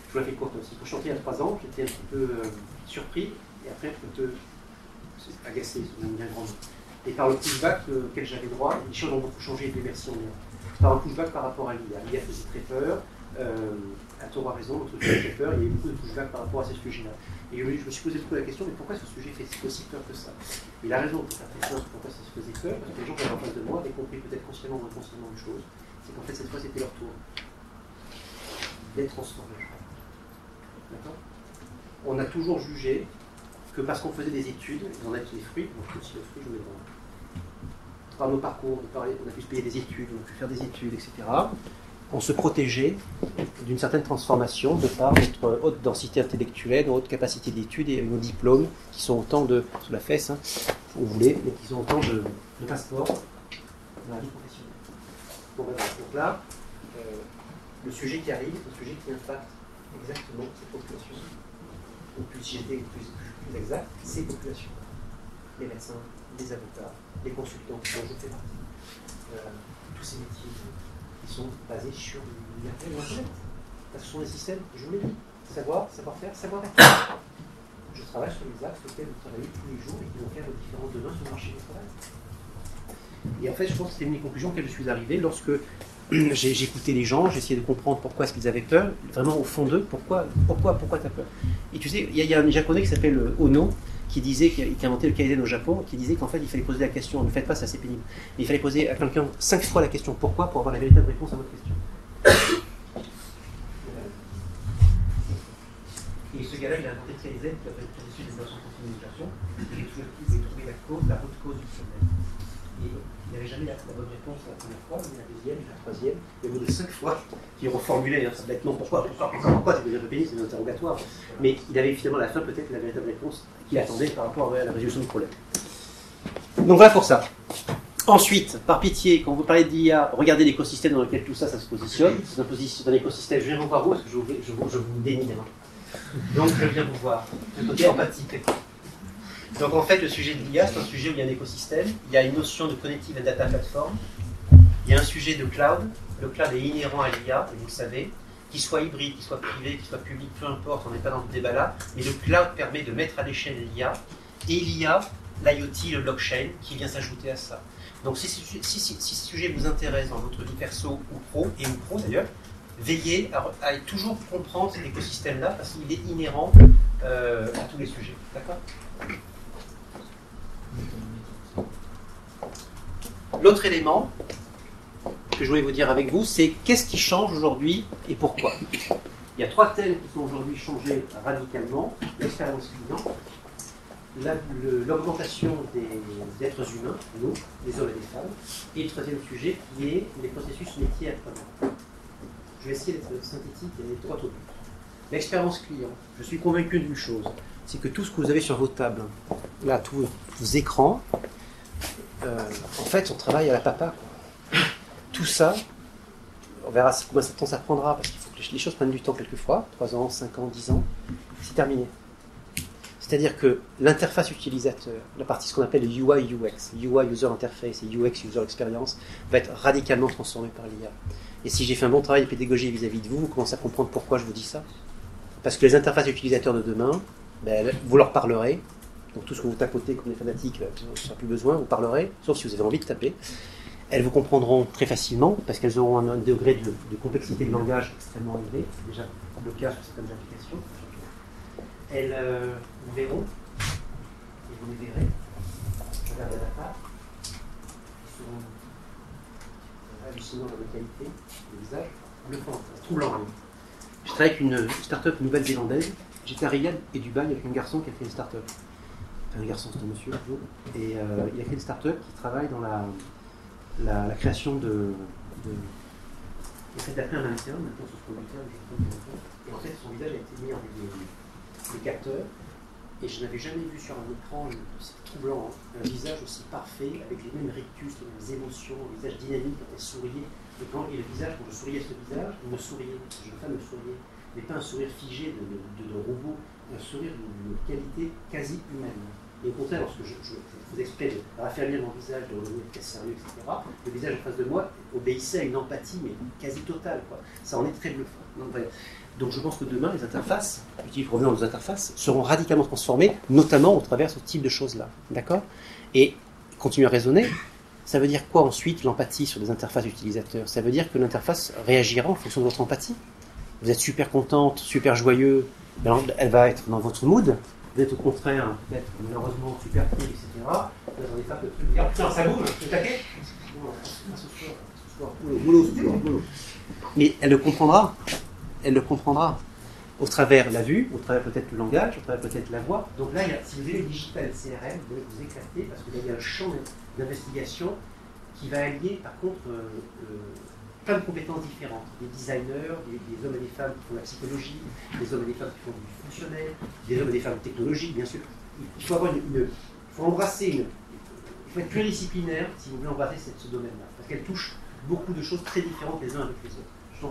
Je vous la fais courte aussi. Quand je entré il y a trois ans, j'étais un petit peu euh, surpris et après un peu agacé, c'est un bien grand. Et par le pushback euh, auquel j'avais droit, les choses ont beaucoup changé et merci en l'IA. Par un pushback par rapport à l'IA. L'IA faisait très peur. Euh, à tort a raison, notre sujet fait peur, il y a eu beaucoup de pushback par rapport à ces sujets-là. Et je, me suis posé beaucoup la question, mais pourquoi ce sujet fait aussi peur que ça? Il a raison pour faire simple, pourquoi ça se faisait peur, parce que les gens qui étaient en face de moi avaient compris peut-être consciemment ou inconsciemment une chose, c'est qu'en fait cette fois c'était leur tour d'être transformés. D'accord? On a toujours jugé que parce qu'on faisait des études, et on a des fruits, donc aussi le je mets devant. Par nos parcours, on a pu se payer des études, on a pu faire des études, etc. On se protégeait d'une certaine transformation de par notre haute densité intellectuelle, notre haute capacité d'études et nos diplômes qui sont autant de, sous la fesse, hein, vous voulez, mais qui sont autant de, de passeports dans la vie professionnelle. Donc là, euh, le sujet qui arrive, un sujet qui impacte exactement ces populations. Ou plus, si j'étais plus, plus exact, ces populations. Les médecins, les avocats, les consultants, dont je fais partie. Euh, tous ces métiers qui sont basés sur l'Internet. Parce que ce sont des systèmes, je vous l'ai dit, savoir, savoir-faire, savoir-être. Je travaille sur les axes auxquels vous travaillez tous les jours et qui vont faire la différence demain sur le marché du travail. Et en fait, je pense que c'était une des conclusions auxquelles je suis arrivé lorsque écouté les gens, essayé de comprendre pourquoi est-ce qu'ils avaient peur, vraiment au fond d'eux, pourquoi, pourquoi, pourquoi tu as peur? Et tu sais, il y, a- un japonais qui s'appelle euh, Ono, qui disait, qui a, inventé le Kaizen au Japon, qui disait qu'en fait il fallait poser la question, ne faites pas, c'est assez pénible, mais il fallait poser à quelqu'un cinq fois la question pourquoi pour avoir la véritable réponse à votre question. Et ce gars-là, il a inventé le Kaizen, qui a fait le processus de communication, et il a trouvé la cause, la haute cause du problème. Et il n'avait jamais la, bonne réponse la première fois, mais la deuxième, la troisième, et au bout de cinq fois, qui reformulait hein, bêtement pourquoi, pourquoi, pourquoi, pourquoi, c'est devenu c'est un interrogatoire. Mais il avait finalement la fin peut-être la véritable réponse qu'il attendait par rapport à la résolution du problème. Donc voilà pour ça. Ensuite, par pitié, quand vous parlez d'IA, regardez l'écosystème dans lequel tout ça, ça se positionne. C'est un, position- un écosystème, je viens vous voir où parce que je vous, je vous, je vous dénigre. Donc je viens vous voir. Empathique. Donc en fait, le sujet de l'IA, c'est un sujet où il y a un écosystème, il y a une notion de connective et data platform, il y a un sujet de cloud, le cloud est inhérent à l'IA, et vous le savez, qu'il soit hybride, qu'il soit privé, qu'il soit public, peu importe, on n'est pas dans ce débat-là, mais le cloud permet de mettre à l'échelle l'IA, et l'IA, l'IoT, le blockchain, qui vient s'ajouter à ça. Donc si, ce sujet vous intéresse dans votre vie perso ou pro, et ou pro d'ailleurs, veillez à, à toujours comprendre cet écosystème-là, parce qu'il est inhérent euh, à tous les sujets. D'accord? L'autre élément que je voulais vous dire avec vous, c'est qu'est-ce qui change aujourd'hui et pourquoi? Il y a trois thèmes qui sont aujourd'hui changés radicalement. L'expérience client, l'augmentation des êtres humains, nous, les hommes et les femmes, et le troisième sujet qui est les processus métiers apprenants. Je vais essayer d'être synthétique et droit au but. L'expérience client, je suis convaincu d'une chose, c'est que tout ce que vous avez sur vos tables, là, tous vos, écrans, euh, en fait, on travaille à la papa. Tout ça, on verra combien de temps ça prendra, parce qu'il faut que les- les choses prennent du temps quelquefois, 3 ans, 5 ans, 10 ans, c'est terminé. C'est-à-dire que l'interface utilisateur, la partie ce qu'on appelle le UI UX, UI User Interface et UX User Experience, va être radicalement transformée par l'IA. Et si j'ai fait un bon travail de pédagogie vis-à-vis de vous, vous commencez à comprendre pourquoi je vous dis ça. Parce que les interfaces utilisateurs de demain, ben, vous leur parlerez. Donc tout ce que vous tapotez comme des fanatiques, euh, vous n'aurez plus besoin, vous parlerez, sauf si vous avez envie de taper. Elles vous comprendront très facilement parce qu'elles auront un, degré de, complexité de langage extrêmement élevé. C'est déjà le cas sur certaines applications. Elles euh, vous verront et vous les verrez. Regardez la data. Ils seront hallucinants dans la qualité, le visage, bluffant, troublant. Je travaille avec une start-up nouvelle-zélandaise. J'étais à Riyad et Dubaï avec un garçon qui a fait une start-up. un garçon, c'est un monsieur, Et euh, il a fait une start-up qui travaille dans la, création de. de il a fait d'appeler un mannequin, maintenant sur ce computer, et en fait son visage a été mis en des, des capteurs, et je n'avais jamais vu sur un écran, c'est troublant, hein, un visage aussi parfait, avec les mêmes rictus, les mêmes émotions, un visage dynamique quand elle souriait. Et, quand, et le visage, quand je souriais à ce visage, il me souriait, je femme me souriait. Mais pas un sourire figé de, de, robot, un sourire d'une qualité quasi humaine. Et au contraire, lorsque je, je, vous expliquais de raffermir mon visage, de revenir très sérieux, etc., le visage en face de moi obéissait à une empathie, mais quasi totale. Ça en est très bluffant. Donc, donc je pense que demain, les interfaces, revenons aux interfaces, seront radicalement transformées, notamment au travers de ce type de choses-là. D'accord? Et continuer à raisonner, ça veut dire quoi ensuite l'empathie sur des interfaces utilisateurs? Ça veut dire que l'interface réagira en fonction de votre empathie? Vous êtes super contente, super joyeux, elle va être dans votre mood. Vous êtes au contraire, peut-être malheureusement super pris, etc. Vous n'attendez pas que le truc. Tiens, ça bouge, je taquet Mais elle le comprendra elle le comprendra au travers la vue, au travers peut-être le langage, au travers peut-être la voix. Donc là, si vous avez le digital CRM, vous allez vous éclater parce qu'il y a un champ d'investigation qui va allier par contre euh, euh, plein de compétences différentes. Des designers, des, hommes et des femmes qui font la psychologie, des hommes et des femmes qui font du fonctionnel, des hommes et des femmes technologiques, bien sûr. Il faut avoir une, faut embrasser une, il faut être pluridisciplinaire si vous voulez embrasser ce domaine-là, parce qu'elle touche beaucoup de choses très différentes les uns avec les autres. Je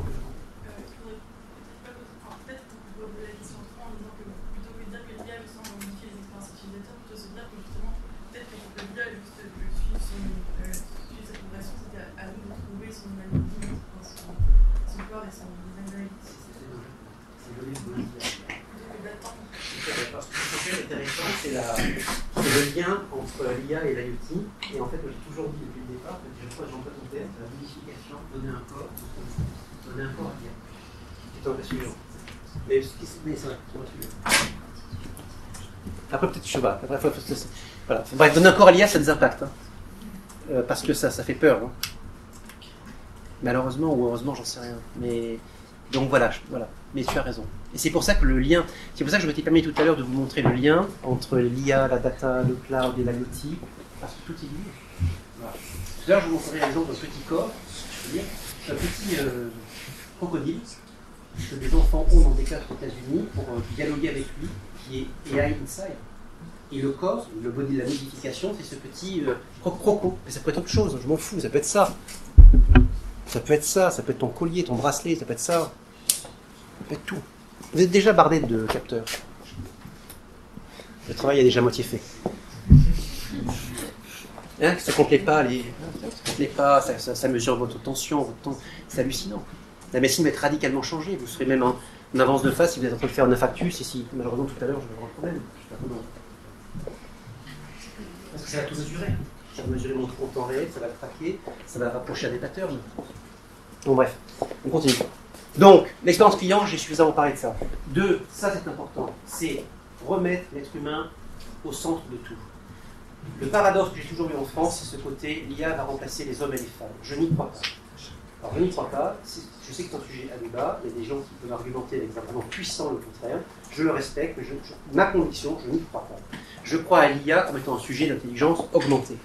l'IA et l'IoT. Et en fait, j'ai toujours dit depuis le départ, que je crois que ton terme, la modification, donner un corps, donner un corps à l'IA. C'est un suivant. Mais, mais c'est vrai, Après, peut-être je sais pas. Après, faut, voilà. Bref, donner un corps à l'IA, ça a des impacts. Hein. Euh, parce que ça, ça fait peur. Hein. Malheureusement ou heureusement, j'en sais rien. Mais donc voilà, voilà. Mais tu as raison. Et c'est pour ça que le lien, c'est pour ça que je m'étais permis tout à l'heure de vous montrer le lien entre l'IA, la data, le cloud et l'IoT, parce que tout est lié. Tout à l'heure, je vous montrerai l'exemple d'un petit corps, un petit euh, crocodile que des enfants ont dans des classes aux États-Unis pour euh, dialoguer avec lui, qui est AI Inside. Et le corps, le body de la modification, c'est ce petit euh, croco. Mais ça peut être autre chose, je m'en fous, ça peut être ça. Ça peut être ça, ça peut être ton collier, ton bracelet, ça peut être ça. Tout. Vous êtes déjà bardé de capteurs. Le travail est déjà moitié fait. Hein, ça ne compte pas, les... ça, pas ça, ça, mesure votre tension, votre temps. C'est hallucinant. La médecine va être radicalement changée. Vous serez même en, avance de phase si vous êtes en train de faire un infarctus et si, malheureusement, tout à l'heure, je vais avoir un problème. Parce que ça va tout mesurer. Ça va mesurer mon temps réel, ça va le traquer, ça va rapprocher à des patterns. Bon, bref, on continue. Donc, l'expérience client, j'ai suffisamment parlé de ça. Deux, ça c'est important, c'est remettre l'être humain au centre de tout. Le paradoxe que j'ai toujours eu en France, c'est ce côté l'IA va remplacer les hommes et les femmes. Je n'y crois pas. Alors je n'y crois pas, je sais que c'est un sujet à débat, il y a des gens qui peuvent argumenter avec des arguments puissants le contraire, je le respecte, mais ma conviction, je n'y crois pas. Je crois à l'IA comme étant un sujet d'intelligence augmentée.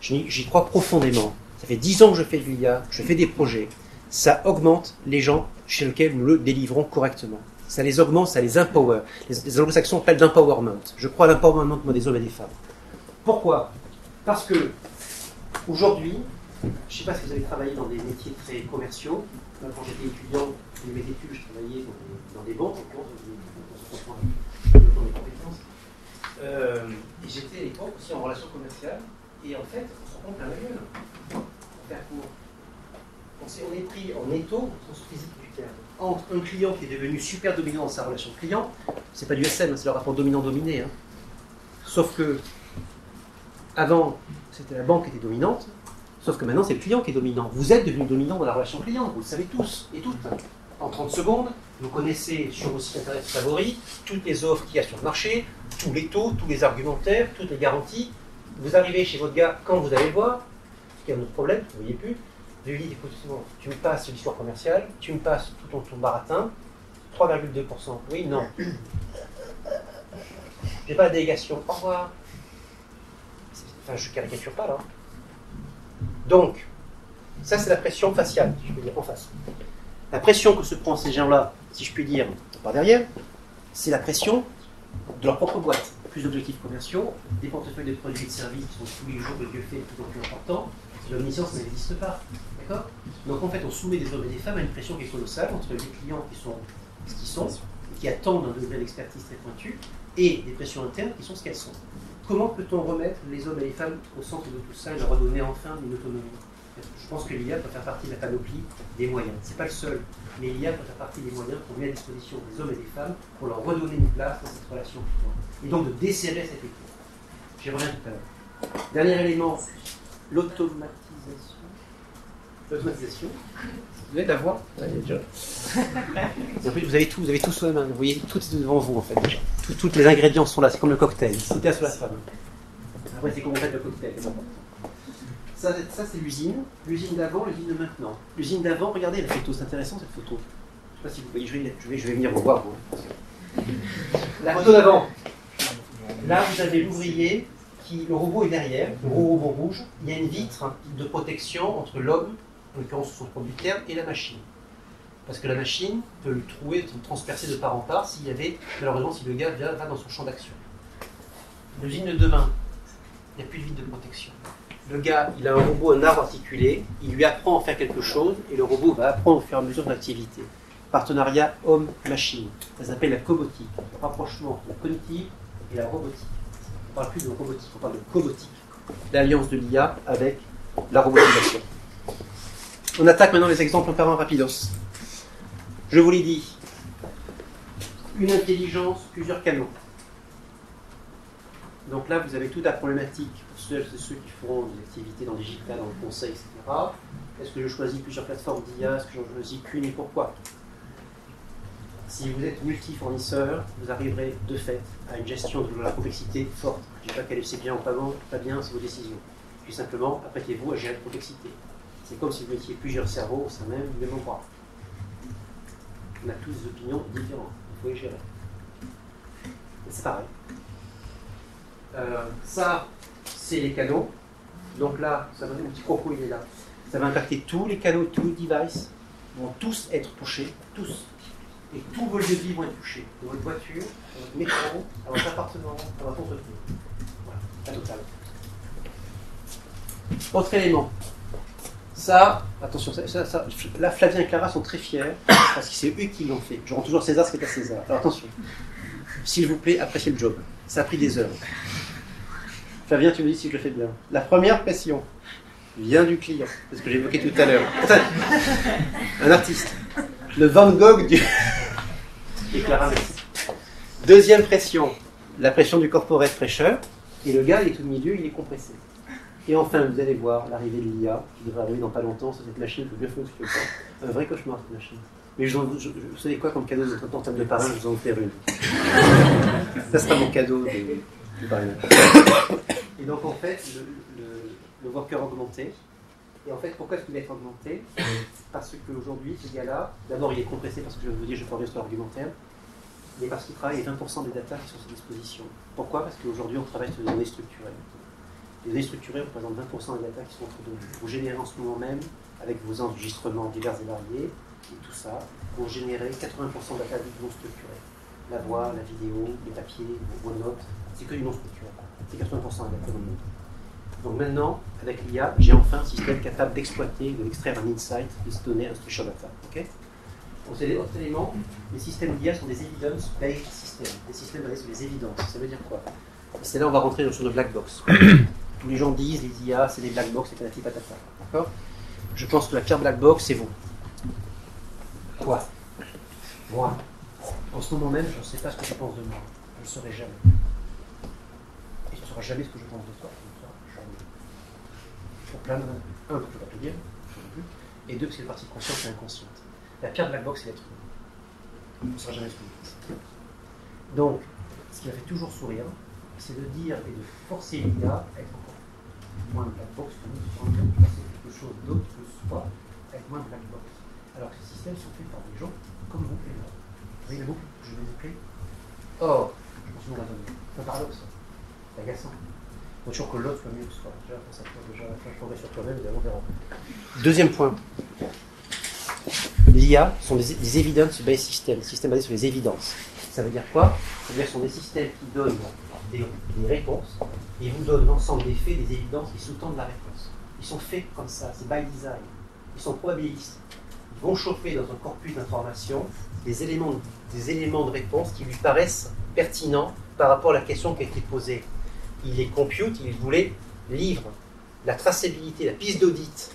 J'y crois profondément. Ça fait dix ans que je fais de l'IA, je fais des projets. Ça augmente les gens chez lesquels nous le délivrons correctement. Ça les augmente, ça les empower. Les, anglo-saxons appellent d'empowerment. Je crois à l'empowerment des hommes et des femmes. Pourquoi? Parce que aujourd'hui, je ne sais pas si vous avez travaillé dans des métiers très commerciaux. quand j'étais étudiant, mes études, je travaillais dans des, banques, en cours, des compétences. Euh, et j'étais à l'époque aussi en relation commerciale. Et en fait, on se rend compte à la gueule, on, s'est- on est pris en étau, au sens du terme, entre un client qui est devenu super dominant dans sa relation client, c'est pas du SM, c'est le rapport dominant-dominé. hein. Sauf que, avant, c'était la banque qui était dominante, sauf que maintenant, c'est le client qui est dominant. Vous êtes devenu dominant dans la relation client, vous le savez tous et toutes. En 30 secondes, vous connaissez sur vos sites internet favoris toutes les offres qu'il y a sur le marché, tous les taux, tous les argumentaires, toutes les garanties. Vous arrivez chez votre gars quand vous allez le voir, qu'il y a un autre problème, vous ne voyez plus. Vous lui dites, écoute, bon, tu me passes l'histoire commerciale, tu me passes tout ton, ton baratin, 3,2%. Oui, non. J'ai pas de délégation. Au revoir. Enfin, je caricature pas là. Donc, ça c'est la pression faciale, si je peux dire, en face. La pression que se prend ces gens-là, si je puis dire, par derrière, c'est la pression de leur propre boîte. Plus d'objectifs commerciaux, des portefeuilles de produits et de services qui sont tous les jours de Dieu fait plus en plus importants. L'omniscience n'existe pas. D'accord? Donc en fait, on soumet des hommes et des femmes à une pression qui est colossale entre les clients qui sont ce qu'ils sont, et qui attendent un degré d'expertise très pointu, et des pressions internes qui sont ce qu'elles sont. Comment peut-on remettre les hommes et les femmes au centre de tout ça et leur redonner enfin une autonomie? Je pense que l'IA peut faire partie de la panoplie des moyens. C'est pas le seul, mais l'IA peut faire partie des moyens qu'on met à disposition des hommes et des femmes pour leur redonner une place dans cette relation. Et donc de desserrer cette équipe. J'y reviens tout à l'heure. Dernier élément, l'automatisation. L'automatisation. Vous avez de la voix Ouais, déjà. Et en plus, vous avez tout, vous avez tout sous la main. Vous voyez, tout est devant vous en fait déjà. Tout- toutes les ingrédients sont là, c'est comme le cocktail. C'était sur la femme. Après, c'est comment on fait le cocktail. c'est. Ça, c'est- ça, c'est l'usine. L'usine d'avant, l'usine de maintenant. L'usine d'avant, regardez la photo, c'est intéressant cette photo. Je sais pas si vous voyez, je vais, je vais, je vais venir vous voir. vous. La photo d'avant. Là, vous avez l'ouvrier qui, le robot est derrière, le gros robot rouge. Il y a une vitre de protection entre l'homme, en l'occurrence son produit terme, et la machine. Parce que la machine peut lui trouver, le transpercer de part en part s'il y avait, malheureusement, si le gars vient, va dans son champ d'action. L'usine de demain, il n'y a plus de vitre de protection. Le gars, il a un robot, un arbre articulé, il lui apprend à faire quelque chose, et le robot va apprendre au fur et à mesure de l'activité. Partenariat homme-machine. Ça s'appelle la cobotique, le rapprochement entre la cognitive et la robotique. On ne parle plus de robotique, on parle de cobotique. L'alliance de l'IA avec la robotisation. On attaque maintenant les exemples par un rapidos. Je vous l'ai dit, une intelligence, plusieurs canaux. Donc là, vous avez toute la problématique pour ceux, qui feront des activités dans le digital, dans le conseil, etc. Est-ce que je choisis plusieurs plateformes d'IA Est-ce que j'en choisis qu'une et pourquoi? Si vous êtes multi-fournisseur, vous arriverez de fait à une gestion de la complexité forte. Je ne dis pas qu'elle est bien ou pas bien, c'est vos décisions. Puis simplement, apprêtez-vous à gérer la complexité. C'est comme si vous mettiez plusieurs cerveaux au sein même du même. On a tous des opinions différentes. Il faut les gérer. C'est pareil. Euh, ça, c'est les canaux. Donc là, ça va, mon petit croco, il est là. Ça va impacter tous les canaux, tous les devices vont tous être touchés, tous. Et tous vos lieux de vie vont être touchés. Dans votre voiture, dans votre métro, dans votre appartement, dans votre entreprise. Voilà, la totale. Autre élément. Ça, attention, ça, ça- ça- là, Flavien et Clara sont très fiers parce que c'est eux qui l'ont fait. Je rends toujours César ce qui est à César. Alors attention, s'il vous plaît, appréciez le job. Ça a pris des heures. Flavien, tu me dis si je le fais bien. La première pression vient du client, c'est ce que j'évoquais tout à l'heure. Un artiste. Le Van Gogh du. Et Clara. Deuxième pression, la pression du corporate pressure. Et le gars, il est tout au milieu, il est compressé. Et enfin, vous allez voir l'arrivée de l'IA, qui devrait arriver dans pas longtemps sur cette machine qui bien fonctionner. Un vrai cauchemar, cette machine. Mais je, vous savez quoi, comme cadeau de- en termes de parrain, je vous en faire une. Ça sera mon cadeau de, du parrainage. Et donc, en fait, le, worker augmenté. Et en fait, pourquoi est-ce qu'il va être augmenté? Parce qu'aujourd'hui, ce gars-là, d'abord, il est compressé parce que je vous dire, je vais sur l'argumentaire, mais parce qu'il travaille avec 20% des datas qui sont à sa disposition. Pourquoi? Parce qu'aujourd'hui, on travaille sur des données structurées. Les données structurées représentent 20% des datas qui sont entre données. Vous générez en ce moment même, avec vos enregistrements divers et variés, et tout ça, vous générez 80% de datas non structurées. La voix, la vidéo, les papiers, vos, notes, c'est que du non structuré. C'est 80% des datas dans le monde. Donc maintenant, avec l'IA, j'ai enfin un système capable d'exploiter, d'extraire un insight de ces données, un structure data. Ok? Donc c'est autre élément, les systèmes d'IA sont des evidence-based systems, des systèmes basés sur les évidences. Ça veut dire quoi? C'est là où on va rentrer sur le black box. Tous les gens disent les IA, c'est des black box, c'est patati patata. D'accord? Je pense que la pire black box, c'est vous. Quoi? Moi? En ce moment même, je ne sais pas ce que je pense de moi. Je ne le saurai jamais. Et tu ne sauras jamais ce que je pense de toi. Tu ne. Pour plein de raisons. Un, que je ne pas te dire. Et deux, parce a une partie consciente et inconsciente. La pire black box, c'est l'être humain. On ne saura jamais ce que vous. Donc, ce qui m'a fait toujours sourire, c'est de dire et de forcer l'IA à être moins black box nous, sans doute, c'est quelque chose d'autre que soi, à être moins black box. Alors que ces systèmes sont faits par des gens comme vous et moi. Vous voyez le mot je vais vous créer Or, je pense que nous raisonnons. C'est un paradoxe. C'est agaçant. Faut toujours que l'autre soit mieux que soi. Déjà, ça, déjà, progrès sur toi-même, et on verra. Deuxième point. L'IA sont des, des evidence-based systems, systèmes basés sur les évidences. Ça veut dire quoi? Ça veut dire que ce sont des systèmes qui donnent des, réponses et vous donnent l'ensemble des faits, des évidences qui sous-tendent la réponse. Ils sont faits comme ça, c'est by design. Ils sont probabilistes. Ils vont chauffer dans un corpus d'informations des éléments, des éléments de réponse qui lui paraissent pertinents par rapport à la question qui a été posée. Il les compute, il voulait livre la traçabilité, la piste d'audit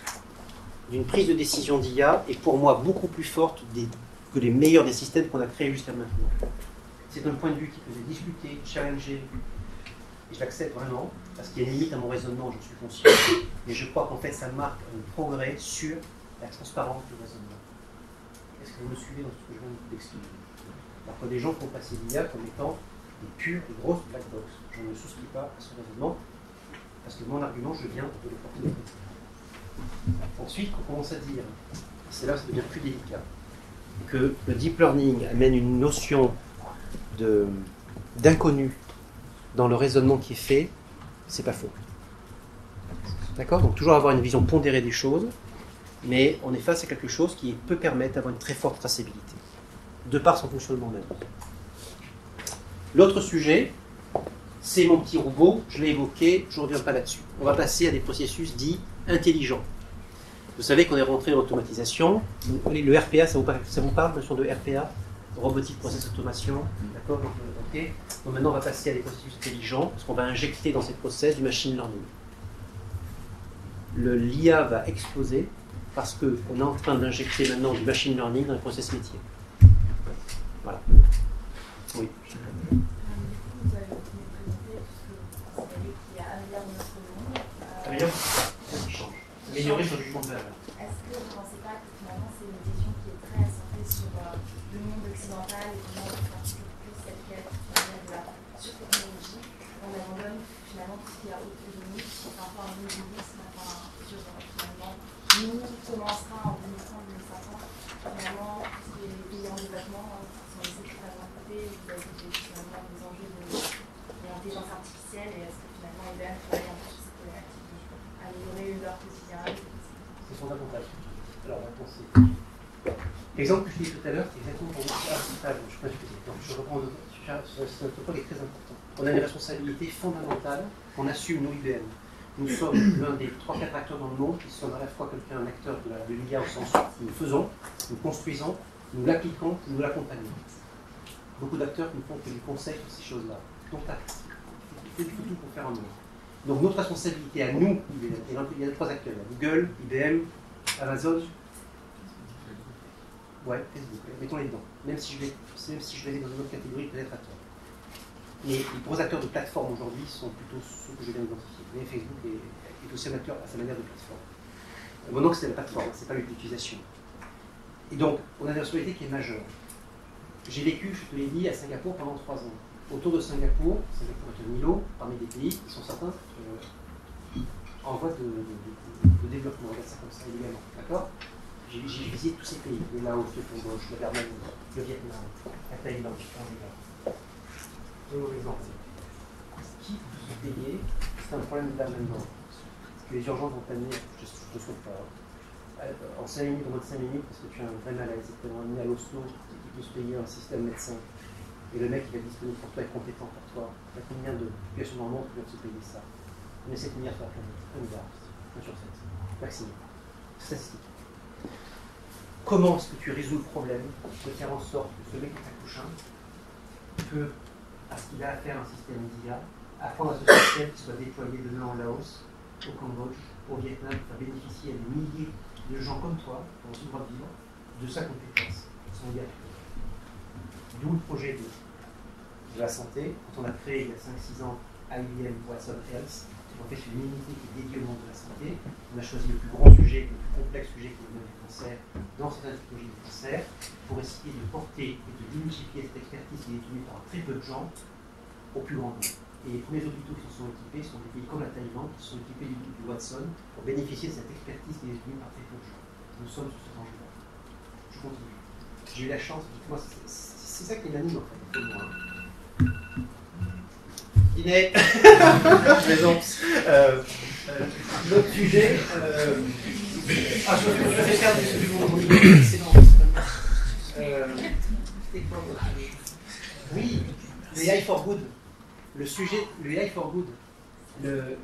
d'une prise de décision d'IA est pour moi beaucoup plus forte que les meilleurs des systèmes qu'on a créés jusqu'à maintenant. C'est un point de vue qui peut être discuté, challengé, et je l'accepte vraiment, parce qu'il y a une limite à mon raisonnement, j'en suis conscient, mais je crois qu'en fait ça marque un progrès sur la transparence du raisonnement. Est-ce que vous me suivez dans ce que je viens d'expliquer Alors que des gens font passer l'IA comme étant des pures, des grosses black box. Je ne souscris pas à ce raisonnement, parce que mon argument, je viens de le porter. Ensuite, on commence à dire, c'est là que ça devient plus délicat, que le deep learning amène une notion d'inconnu dans le raisonnement qui est fait, c'est pas faux. D'accord? Donc toujours avoir une vision pondérée des choses, mais on est face à quelque chose qui peut permettre d'avoir une très forte traçabilité, de par son fonctionnement même. L'autre sujet, c'est mon petit robot, je l'ai évoqué, je ne reviens pas là-dessus. On va passer à des processus dits intelligents. Vous savez qu'on est rentré dans l'automatisation. Le RPA, ça vous, parle, ça vous notion de RPA Robotic Process Automation. D'accord donc, euh, ok. Donc maintenant, on va passer à des processus intelligents, parce qu'on va injecter dans ces process du machine learning. Le L'IA va exploser parce qu'on est en train d'injecter maintenant du machine learning dans les process métiers. Voilà. Oui. Vous avez présenté tout ce que vous savez qui améliore notre monde. Euh, Améliorer, ça qui change. Améliorer son jugement de valeur. Est-ce que vous ne pensez pas que finalement c'est une vision qui est très centrée sur euh, le monde occidental et comment on pratique plus cette quête finalement de la surtechnologie On abandonne finalement tout ce qui est autonomie par rapport à un immobilisme, enfin, euh, finalement nous commencera en 2030-2050 finalement les pays en développement euh, sont laissés très à côté, vous avez finalement des enjeux de, de l'intelligence artificielle et est-ce que finalement IBM travaille sur cette problématique d'améliorer leur quotidien C'est fondamental. Alors, on va penser. L'exemple que je dis tout à l'heure, c'est exactement pour moi. Ah, c'est je sais pas c'est. Donc, je reprends ce protocole est très important. On a une responsabilité fondamentale qu'on assume, nous, IBM. Nous sommes l'un des 3-4 acteurs dans le monde qui sommes à la fois quelqu'un, un acteur de l'IA au sens où nous faisons, nous construisons, nous l'appliquons, nous l'accompagnons. Beaucoup d'acteurs ne font que du conseil sur ces choses-là. Donc, il faut tout pour faire un monde. Donc notre responsabilité à nous, IBM, il y a- trois acteurs, Google, IBM, Amazon, ouais, Facebook, mettons-les dedans. Même si je vais, même si je vais aller dans une autre catégorie, peut-être à tort. Mais les gros acteurs de plateforme aujourd'hui sont plutôt ceux que je viens d'identifier. Mais Facebook est, aussi un acteur à sa manière de plateforme. Maintenant que c'est la plateforme, c'est pas l'utilisation. Et donc, on a une responsabilité qui est majeure. J'ai vécu, je te l'ai dit, à Singapour pendant trois ans. Autour de Singapour, Singapour est un îlot parmi des pays qui sont certains euh, en voie de, développement. Regarde ça comme ça évidemment. D'accord? J'ai visité tous ces pays, le Laos, le Cambodge, le Birmanie, le Vietnam, la Thaïlande, le Deux exemples. Qui peut payer C'est un problème de maintenant. Parce que les urgences vont t'amener, je ne souhaite pas, euh, en 5 minutes, en moins de 5 minutes, parce que tu as un vrai malaise, tu as amené à l'hosto, qui peut se payer un système médecin. Et le mec qui va être disponible pour toi est compétent pour toi. Il y a combien de populations dans le monde qui peuvent se payer ça? On est 7 milliards sur. 1 milliard. 1 sur 7. Vacciné. Statistique. Comment est-ce que tu résous le problème de faire en sorte que ce mec qui t'accouche peut, à ce qu'il a à faire un système d'IA, apprendre à ce système soit déployé demain en Laos au Cambodge, au Vietnam, pour faire bénéficier à des milliers de gens comme toi, aussi le droit de vivre, de sa compétence, son lien. D'où le projet de, de la santé. Quand on a créé il y a 5-6 ans IBM Watson Health, en fait une unité qui est dédiée au monde de la santé. On a choisi le plus grand sujet, le plus complexe sujet qui est le monde du cancer, dans certaines typologies de cancer, pour essayer de porter et de démultiplier cette expertise qui est détenue par très peu de gens au plus grand nombre. Et les hôpitaux qui sont équipés sont des pays comme la Thaïlande, qui sont équipés du, du Watson pour bénéficier de cette expertise qui est détenue par très peu de gens. Nous sommes sur ce enjeu-là. Je continue. J'ai eu la chance, moi, c'est- ça qui est l'anime en fait. Plaisante. Euh, euh, L'autre sujet. Euh, ah, je je vais faire du c'est excellent. Euh, c'était quoi l'autre sujet Oui, le AI for Good. Le sujet, le AI for Good. Le,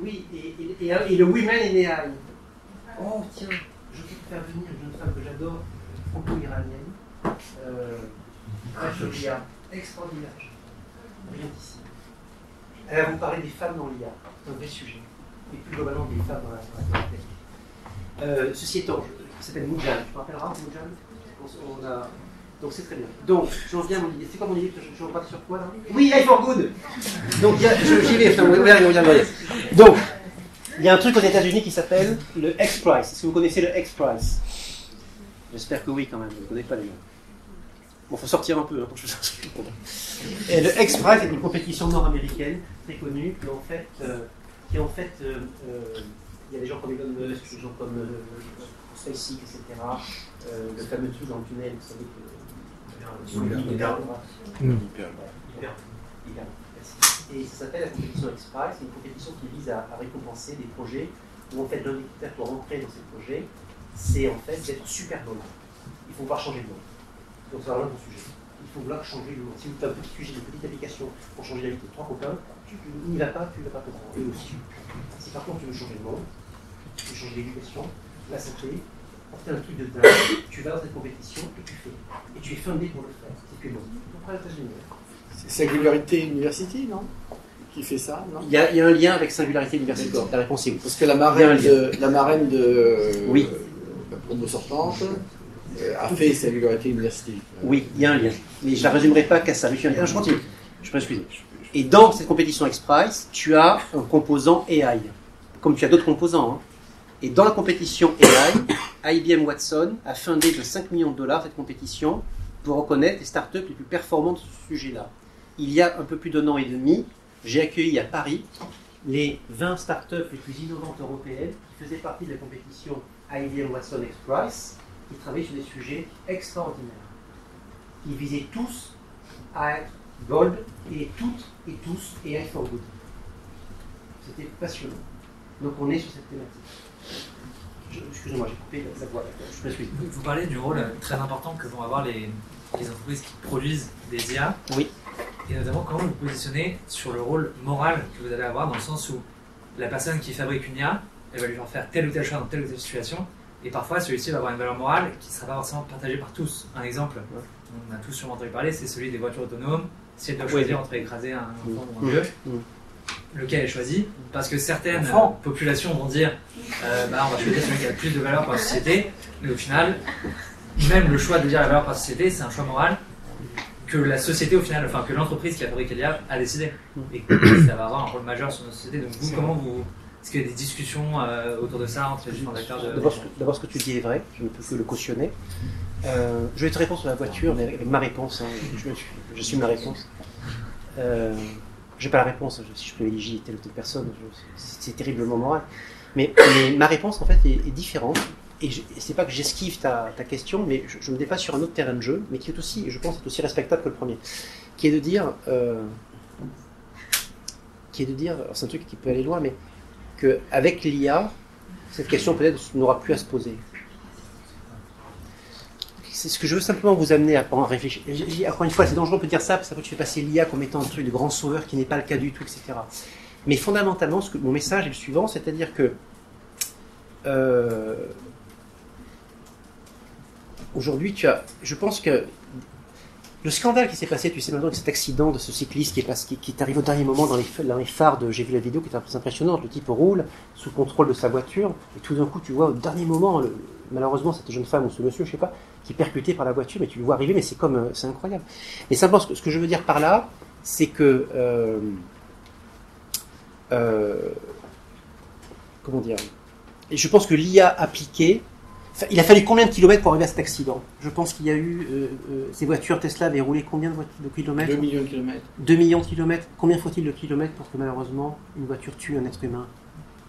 oui, et, et, et, et le Women in AI. Oh, tiens, je vais faire venir une jeune femme que j'adore, franco-iranienne. Euh, Rachel Lia, extraordinaire. Brillantissime. Elle va vous parler des femmes dans l'IA, un vrai sujet. Et plus globalement des femmes dans la, dans la. Euh, ceci étant, je- ça s'appelle Moujane. Tu te rappelleras, Moujane on, a... Donc c'est très bien. Donc, j'en viens à mon idée. C'est quoi mon idée? Je, je sur quoi là? Oui, AI for Good Donc, il y a- je- j'y vais, on. Donc, il y a un truc aux États-Unis qui s'appelle le X-Prize. Est-ce que vous connaissez le X-Prize? J'espère que oui, quand même. Vous ne connaissez pas les gars. Bon, faut sortir un peu hein, pour que je sache. Et le X-Prize est une compétition nord-américaine très connue qui en fait, euh, qui en fait, euh, euh, il y a des gens comme Elon Musk, des gens comme euh, SpaceX, etc. Euh, le fameux truc dans le tunnel, vous savez que. Et ça s'appelle la compétition X-Prize, c'est une compétition qui vise à, à récompenser des projets où en fait l'un des critères pour rentrer dans ces projets, c'est en fait d'être super bon. Il faut pouvoir changer de monde. Donc c'est vraiment un bon sujet. Il faut vouloir changer le monde. Si vous avez un petit sujet, une petite application pour changer la vie de trois copains, tu n'y vas pas, tu ne vas pas comprendre. Et aussi, si par contre tu veux changer le monde, tu veux changer l'éducation, la santé, porter un truc de dingue, tu vas dans cette compétition et tu fais. Et tu es fundé pour le faire. C'est que bon. C'est Singularité University, non? Qui fait ça, non? Il y, a, il y a un lien avec Singularité Universitaire. La réponse est oui. Parce que la marraine de, la marraine de Oui. la promo sortante euh, a fait Singularité University. Oui, il y a un lien. Mais je ne la résumerai pas qu'à ça. Je, je continue. Je peux m'excuser. Et dans cette compétition X-Prize, tu as un composant AI, comme tu as d'autres composants. hein. Et dans la compétition AI, IBM Watson a fundé de 5 millions de dollars cette compétition pour reconnaître les startups les plus performantes sur ce sujet-là. Il y a un peu plus d'un an et demi, j'ai accueilli à Paris les 20 startups les plus innovantes européennes qui faisaient partie de la compétition IBM Watson X-Prize, qui travaillaient sur des sujets extraordinaires. Ils visaient tous à être gold et toutes et tous AI for good. C'était passionnant. Donc on est sur cette thématique. Excusez-moi, j'ai coupé la, voix. Je m'excuse. Vous, vous parlez du rôle très important que vont avoir les, les entreprises qui produisent des IA. Oui. Et notamment, comment vous vous positionnez sur le rôle moral que vous allez avoir, dans le sens où la personne qui fabrique une IA, elle va lui faire faire tel ou tel choix dans telle ou telle situation. Et parfois, celui-ci va avoir une valeur morale qui ne sera pas forcément partagée par tous. Un exemple, on a tous sûrement entendu parler, c'est celui des voitures autonomes. Si elle doit Oui. choisir entre écraser un enfant ou un vieux, lequel est choisi Parce que certaines Enfant. populations vont dire euh, bah, on va choisir celui qui a le plus de valeur pour la société, mais au final, même le choix de dire la valeur pour la société, c'est un choix moral que la société, au final, enfin que l'entreprise qui a fabriqué l'IA a décidé. Et que ça va avoir un rôle majeur sur notre société. Donc, vous, comment vous. Est-ce qu'il y a des discussions euh, autour de ça entre les différents acteurs de. D'abord, ce ce que tu dis est vrai, je ne peux que le cautionner. Euh, je vais te répondre sur la voiture, mais avec ma réponse. hein. Je, suis ma réponse. Euh, je n'ai pas la réponse, si je privilégie telle ou telle personne, c'est terriblement moral. Mais, ma réponse, en fait, est, différente. Et et c'est pas que j'esquive ta, question, mais je, me dépasse sur un autre terrain de jeu, mais qui est aussi, je pense, aussi respectable que le premier. Qui est de dire. euh, qui est de dire. C'est un truc qui peut aller loin, mais qu'avec l'IA, cette question peut-être n'aura plus à se poser. C'est ce que je veux simplement vous amener à, à réfléchir. Encore une fois, c'est dangereux de dire ça, parce que tu fais passer l'IA comme étant un truc de grand sauveur qui n'est pas le cas du tout, etc. Mais fondamentalement, mon message est le suivant, c'est-à-dire que euh, aujourd'hui, tu as, je pense que Le scandale qui s'est passé, tu sais maintenant, avec cet accident de ce cycliste qui est, arrivé au dernier moment dans les, phares de. J'ai vu la vidéo qui était très impressionnante. Le type roule sous contrôle de sa voiture, et tout d'un coup, tu vois au dernier moment, malheureusement, cette jeune femme ou ce monsieur, je sais pas, qui est percuté par la voiture, mais tu le vois arriver, mais c'est comme. euh, C'est incroyable. Mais simplement, ce que, ce que je veux dire par là, c'est que. euh, euh, comment dire Et je pense que l'IA appliquée. il a fallu combien de kilomètres pour arriver à cet accident? Je pense qu'il y a eu. euh, euh, ces voitures Tesla avaient roulé combien de, kilomètres? 2 millions de kilomètres. 2 millions de kilomètres. Combien faut-il de kilomètres pour que malheureusement une voiture tue un être humain?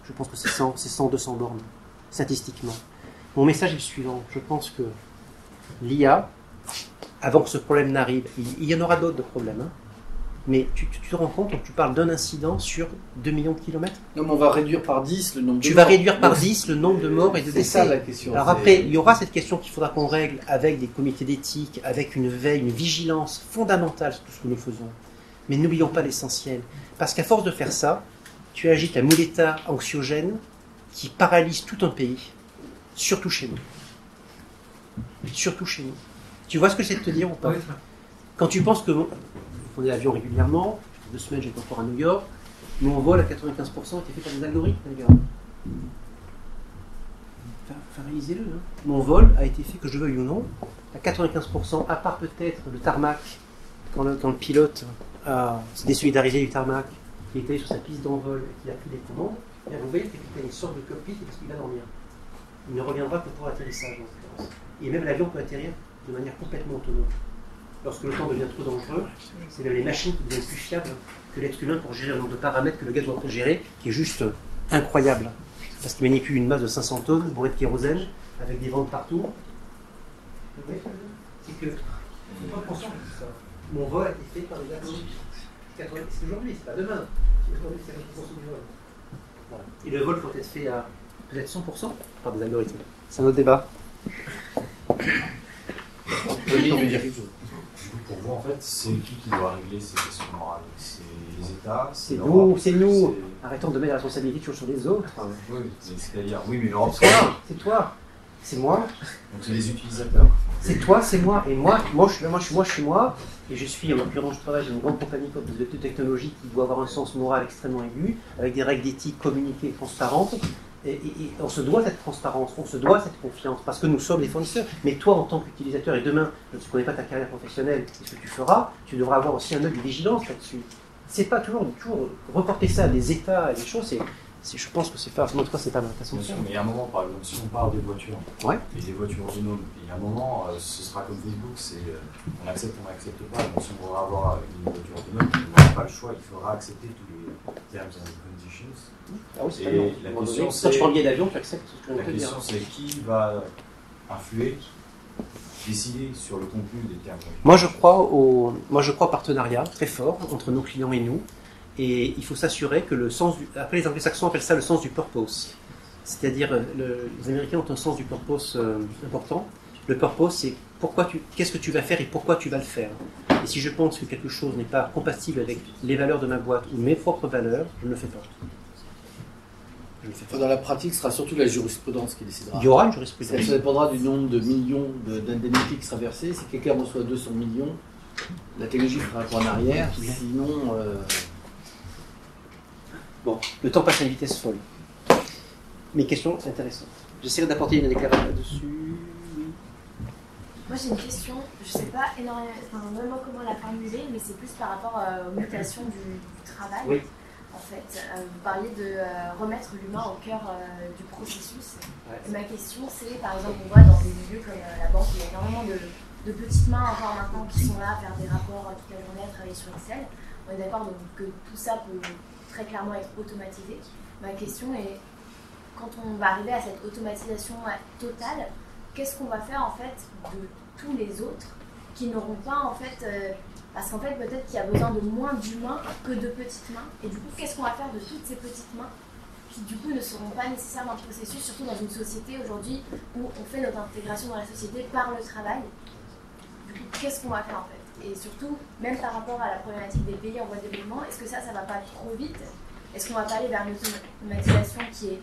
Je pense que c'est 100, c'est 100, 200 bornes, statistiquement. Mon message est le suivant. Je pense que l'IA, avant que ce problème n'arrive, il, il y en aura d'autres de problèmes, hein, mais tu, tu te rends compte, donc tu parles d'un incident sur 2 millions de kilomètres Non, mais on va réduire par 10 le nombre de Tu vas réduire par Donc, 10 le nombre de morts et de C'est ça décès. la question. Alors après, il y aura cette question qu'il faudra qu'on règle avec des comités d'éthique, avec une veille, une vigilance fondamentale sur tout ce que nous faisons. Mais n'oublions pas l'essentiel. Parce qu'à force de faire ça, tu agites un mouletta anxiogène qui paralyse tout un pays. Surtout chez nous. Surtout chez nous. Tu vois ce que c'est de te dire ou pas Oui. Quand tu penses que on est l'avion régulièrement, deux semaines j'étais encore à New York, nous on vole à 95% été fait par des algorithmes, les gars. Enfin, réalisez-le. hein. Mon vol a été fait, que je veuille ou non, à 95%, à part peut-être le tarmac, quand le, quand le pilote a s'est désolidarisé du tarmac, qui était sur sa piste d'envol et qui a pris des commandes, et vous voyez, le capitaine il sort du cockpit parce qu'il va dormir. Il ne reviendra que pour l'atterrissage. en l'occurrence. Et même l'avion peut atterrir de manière complètement autonome. Lorsque le temps devient trop dangereux, c'est même les machines qui deviennent plus fiables que l'être humain pour gérer le nombre de paramètres que le gars doit gérer, qui est juste incroyable. Parce qu'il manipule une masse de 500 tonnes bourrée de kérosène, avec des ventes partout. C'est que, pas conscient ça. Mon vol a été fait par des algorithmes. C'est aujourd'hui, c'est pas demain. Aujourd'hui, c'est 50% du vol. Et le vol faut être fait à peut-être 100% par des algorithmes. C'est un autre débat. Dire pour vous, en fait, c'est qui qui doit régler ces questions morales? C'est les États? C'est nous, c'est nous. Arrêtons de mettre la responsabilité toujours sur les autres. Oui, mais c'est-à-dire, oui, mais l'Europe, C'est toi, c'est toi, c'est moi, donc c'est les utilisateurs. c'est toi, c'est moi. Et moi, moi je, suis, moi, je suis moi, je suis moi. Et je suis, en l'occurrence, je travaille dans une grande compagnie comme de technologie qui doit avoir un sens moral extrêmement aigu, avec des règles d'éthique communiquées et transparentes. Et, on se doit cette transparence, on se doit cette confiance, parce que nous sommes les fournisseurs. Mais toi, en tant qu'utilisateur, et demain, je ne connais pas ta carrière professionnelle et ce que tu feras, tu devras avoir aussi un œil de vigilance là-dessus. C'est pas toujours, toujours reporter ça à des États et des choses, je pense que c'est pas, en tout cas, c'est pas ma façon de mais il y a un moment, par exemple, si on parle des voitures, Ouais. et des voitures autonomes, il y a un moment, euh, ce sera comme Facebook, c'est euh, on accepte, on n'accepte pas. Donc si on voudra avoir une voiture autonome, on n'aura pas le choix, il faudra accepter tous les terms and conditions. Ah oui, c'est Et pas bien. la question, donné, c'est- Quand tu prends le billet d'avion, tu acceptes ce que La on te dit. question, c'est qui va influer, décider sur le contenu des termes. Moi, je crois au, moi, je crois au partenariat très fort entre nos clients et nous. Et il faut s'assurer que le sens du, après les anglo-saxons appellent ça le sens du purpose. C'est-à-dire, euh, le- les Américains ont un sens du purpose euh, important. Le purpose, c'est pourquoi tu, qu'est-ce que tu vas faire et pourquoi tu vas le faire. Et si je pense que quelque chose n'est pas compatible avec les valeurs de ma boîte ou mes propres valeurs, je ne le fais pas. Je ne le fais pas. Enfin, dans la pratique, ce sera surtout la jurisprudence qui décidera. Il y aura une Ça, jurisprudence. ça dépendra du nombre de millions de- d'indemnités qui sera versées. Si quelqu'un reçoit 200 millions, la technologie fera un pas en arrière. Sinon, euh, Bon, le temps passe à une vitesse folle. Mes questions, c'est intéressant. J'essaierai d'apporter une déclaration là-dessus. Moi j'ai une question, je sais pas énormément, enfin, comment la formuler, mais c'est plus par rapport euh, aux mutations du, du travail. Oui. En fait, Euh, vous parliez de euh, remettre l'humain au cœur euh, du processus. Ouais. Et ma question c'est, par exemple, on voit dans des milieux comme la banque, il y a énormément de, de petites mains encore maintenant qui sont là à faire des rapports toute la journée, à travailler sur Excel. On est d'accord que tout ça peut très clairement être automatisé. Ma question est, quand on va arriver à cette automatisation totale, qu'est-ce qu'on va faire en fait de tous les autres qui n'auront pas en fait parce qu'en fait peut-être qu'il y a besoin de moins d'humains que de petites mains. Et du coup qu'est-ce qu'on va faire de toutes ces petites mains qui du coup ne seront pas nécessaires dans le processus surtout dans une société aujourd'hui où on fait notre intégration dans la société par le travail? Du coup qu'est-ce qu'on va faire en fait? Et surtout même par rapport à la problématique des pays en voie de développement est-ce que ça ça va pas trop vite? Est-ce qu'on va pas aller vers une automatisation qui est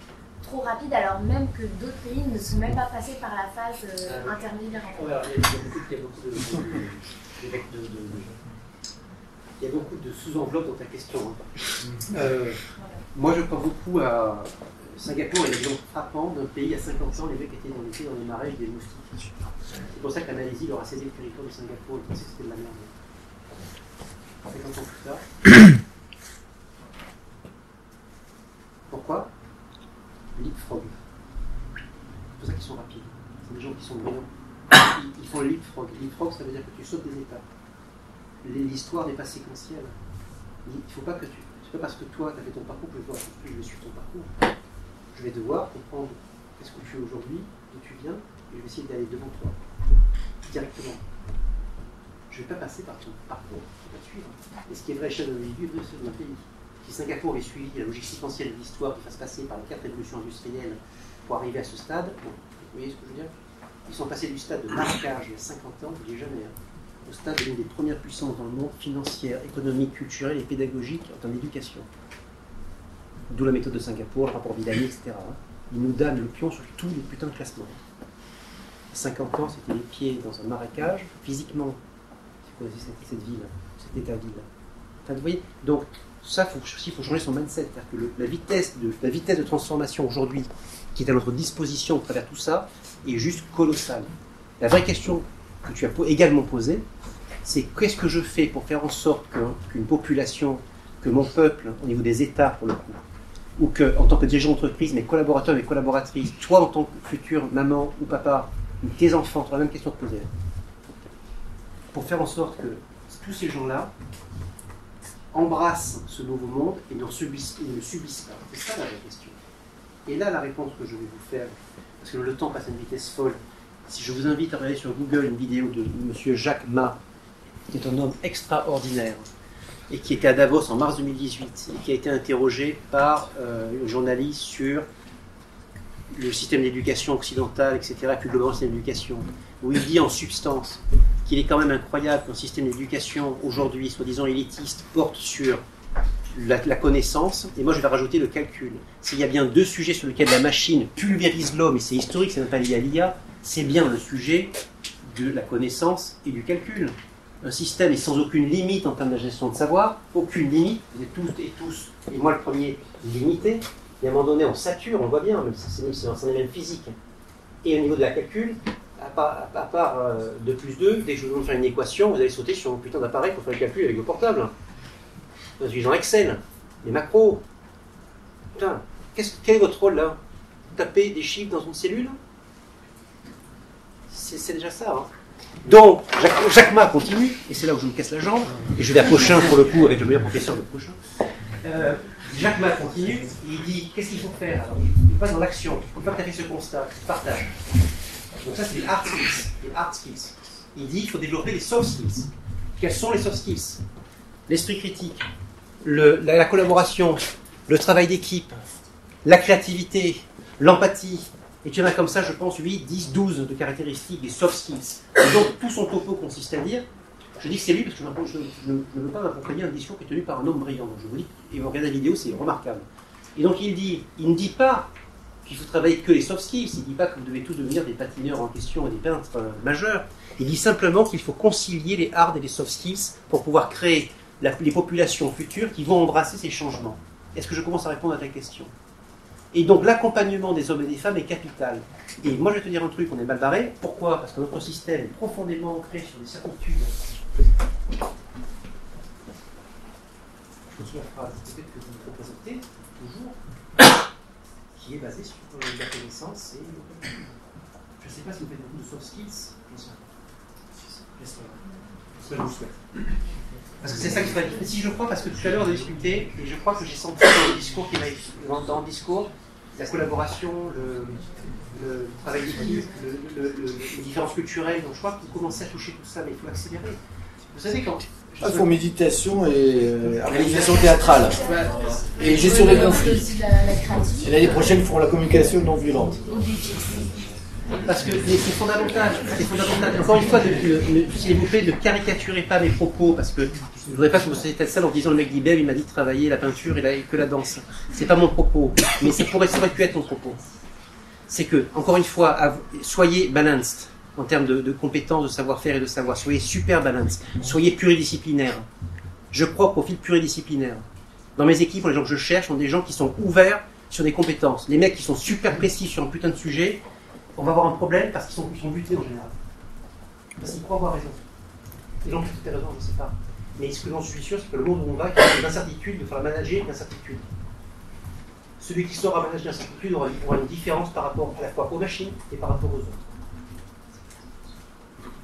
trop rapide alors même que d'autres pays ne sont même pas passés par la phase euh, intermédiaire en fait. il y a beaucoup de- il y a beaucoup de- l'évêque de, de- de- Il y a beaucoup de sous-enveloppes dans ta question. hein. Euh, moi, je crois beaucoup à Singapour est l'exemple frappant d'un pays à 50 ans, les mecs étaient dans l'été dans les marais avec des moustiques. C'est pour ça que la Malaisie leur a cédé le territoire de Singapour et pensait que c'était de la merde. 50 ans plus tard. Pourquoi? Leapfrog. C'est pour ça qu'ils sont rapides. C'est des gens qui sont brillants. Ils, ils font le leapfrog. Leapfrog, ça veut dire que tu sautes des étapes. L'histoire n'est pas séquentielle. Il ne faut pas que tu. C'est pas parce que toi, tu as fait ton parcours que je dois que je vais suivre ton parcours. Je vais devoir comprendre qu'est-ce que tu fais aujourd'hui, d'où tu viens, et je vais essayer d'aller devant toi, directement. Je ne vais pas passer par ton parcours, je vais pas te suivre. Et ce qui est vrai chez l'individu, est vrai chez un pays. Si Singapour avait suivi la logique séquentielle de l'histoire qui fasse passer par les quatre révolutions industrielles pour arriver à ce stade, vous voyez ce que je veux dire? Ils sont passés du stade de marquage il y a 50 ans, je ne jamais, hein, au stade d'une des premières puissances dans le monde, financière, économique, culturelle et pédagogique en termes d'éducation. D'où la méthode de Singapour, le rapport Villani, etc. hein. Ils nous donnent le pion sur tous les putains de classements. 50 ans, c'était les pieds dans un marécage, physiquement. C'est quoi cette, cette ville, cet état-ville Enfin, vous voyez Donc, ça, faut, faut changer son mindset. C'est-à-dire que la, vitesse de, la vitesse de transformation aujourd'hui, qui est à notre disposition à travers tout ça, est juste colossale. La vraie question que tu as également posée, c'est qu'est-ce que je fais pour faire en sorte qu'une population, que mon peuple, au niveau des États pour le coup, ou que, en tant que dirigeant d'entreprise, mes collaborateurs, mes collaboratrices, toi en tant que future maman ou papa, ou tes enfants, tu auras la même question à te poser. Pour faire en sorte que tous ces gens-là embrassent ce nouveau monde et ne, subissent, et ne subissent pas. C'est ça la vraie question. Et là, la réponse que je vais vous faire, parce que le temps passe à une vitesse folle, si je vous invite à regarder sur Google une vidéo de M. Jacques Ma, qui est un homme extraordinaire, et qui était à Davos en mars 2018, et qui a été interrogé par euh, journaliste sur le système d'éducation occidental, etc., et plus globalement le système d'éducation, où il dit en substance qu'il est quand même incroyable qu'un système d'éducation aujourd'hui, soi-disant élitiste, porte sur la, connaissance, et moi je vais rajouter le calcul. S'il y a bien deux sujets sur lesquels la machine pulvérise l'homme, et c'est historique, c'est même pas lié à l'IA, c'est bien le sujet de la connaissance et du calcul. Un système est sans aucune limite en termes de gestion de savoir, aucune limite, vous êtes tous et tous, et moi le premier, limité, et à un moment donné on sature, on voit bien, c'est est même physique. Et au niveau de la calcul, à part, à euh, 2 plus 2, dès que je vous demande une équation, vous allez sauter sur un putain d'appareil pour faire le calcul avec le portable. Dans une Excel, les macros. Putain, quel est votre rôle là? Taper des chiffres dans une cellule? C'est déjà ça. hein. Donc, Jacques, Ma continue, et c'est là où je me casse la jambe, et je vais à Cochin pour le coup avec le meilleur professeur de Cochin. Euh, Jacques Ma continue, il dit qu'est-ce qu'il faut faire? Il passe dans l'action. Une fois que tu as fait ce constat, tu partages. Donc, ça, c'est les hard skills. Il dit qu'il faut développer les soft skills. Quels sont les soft skills? L'esprit critique, la, la collaboration, le travail d'équipe, la créativité, l'empathie. Et tu en as comme ça, je pense, 8, 10, 12 de caractéristiques des soft skills. Et donc, tout son topo consiste à dire je dis que c'est lui parce que je ne veux pas m'approprier un discours qui est tenu par un homme brillant. Donc je vous dis, et vous regardez la vidéo, c'est remarquable. Et donc il dit, il ne dit pas qu'il faut travailler que les soft skills, il ne dit pas que vous devez tous devenir des patineurs en question et des peintres euh, majeurs. Il dit simplement qu'il faut concilier les hard et les soft skills pour pouvoir créer les populations futures qui vont embrasser ces changements. Est-ce que je commence à répondre à ta question? Et donc l'accompagnement des hommes et des femmes est capital. Et moi je vais te dire un truc, on est mal barré. Pourquoi? Parce que notre système est profondément ancré sur des certitudes. Je me souviens la phrase peut-être que vous me représentez toujours, qui est basée sur euh, la connaissance et. Je ne sais pas si vous faites beaucoup de soft skills. J'espère. Parce que c'est ça qui va Si je crois, parce que tout à l'heure on a discuté, et je crois que j'ai senti dans le discours qui dans, le discours, la collaboration, le, le travail d'équipe, le- le- les différences culturelles. Donc je crois que vous commencez à toucher tout ça, mais il faut accélérer. Vous savez quand. Ah, Il faut méditation et euh, organisation théâtrale. Et gestion des conflits. Et l'année prochaine, ils feront la communication non violente. Parce que c'est fondamental, c'est fondamental. Encore une fois, s'il vous plaît, ne caricaturez pas mes propos, parce que je ne voudrais pas que vous soyez telle salle en disant le mec d'Ibeb, il m'a dit de travailler la peinture et, la- et que la danse. C'est pas mon propos, mais ça pourrait, ça aurait pu être mon propos. C'est que, encore une fois, soyez balanced. En termes de, compétences, de savoir-faire et de savoir. Soyez super balance, soyez pluridisciplinaire. Je crois au profil pluridisciplinaire. Dans mes équipes, les gens que je cherche sont des gens qui sont ouverts sur des compétences. Les mecs qui sont super précis sur un putain de sujet, on va avoir un problème parce qu'ils sont, butés en général. Parce qu'ils croient avoir raison. Les gens qui ont raison, je ne sais pas. Mais ce que j'en suis sûr, c'est que le monde où on va, il y a des incertitudes, il falloir manager une incertitude. Celui qui saura manager l'incertitude aura une différence par rapport à la fois aux machines et par rapport aux autres.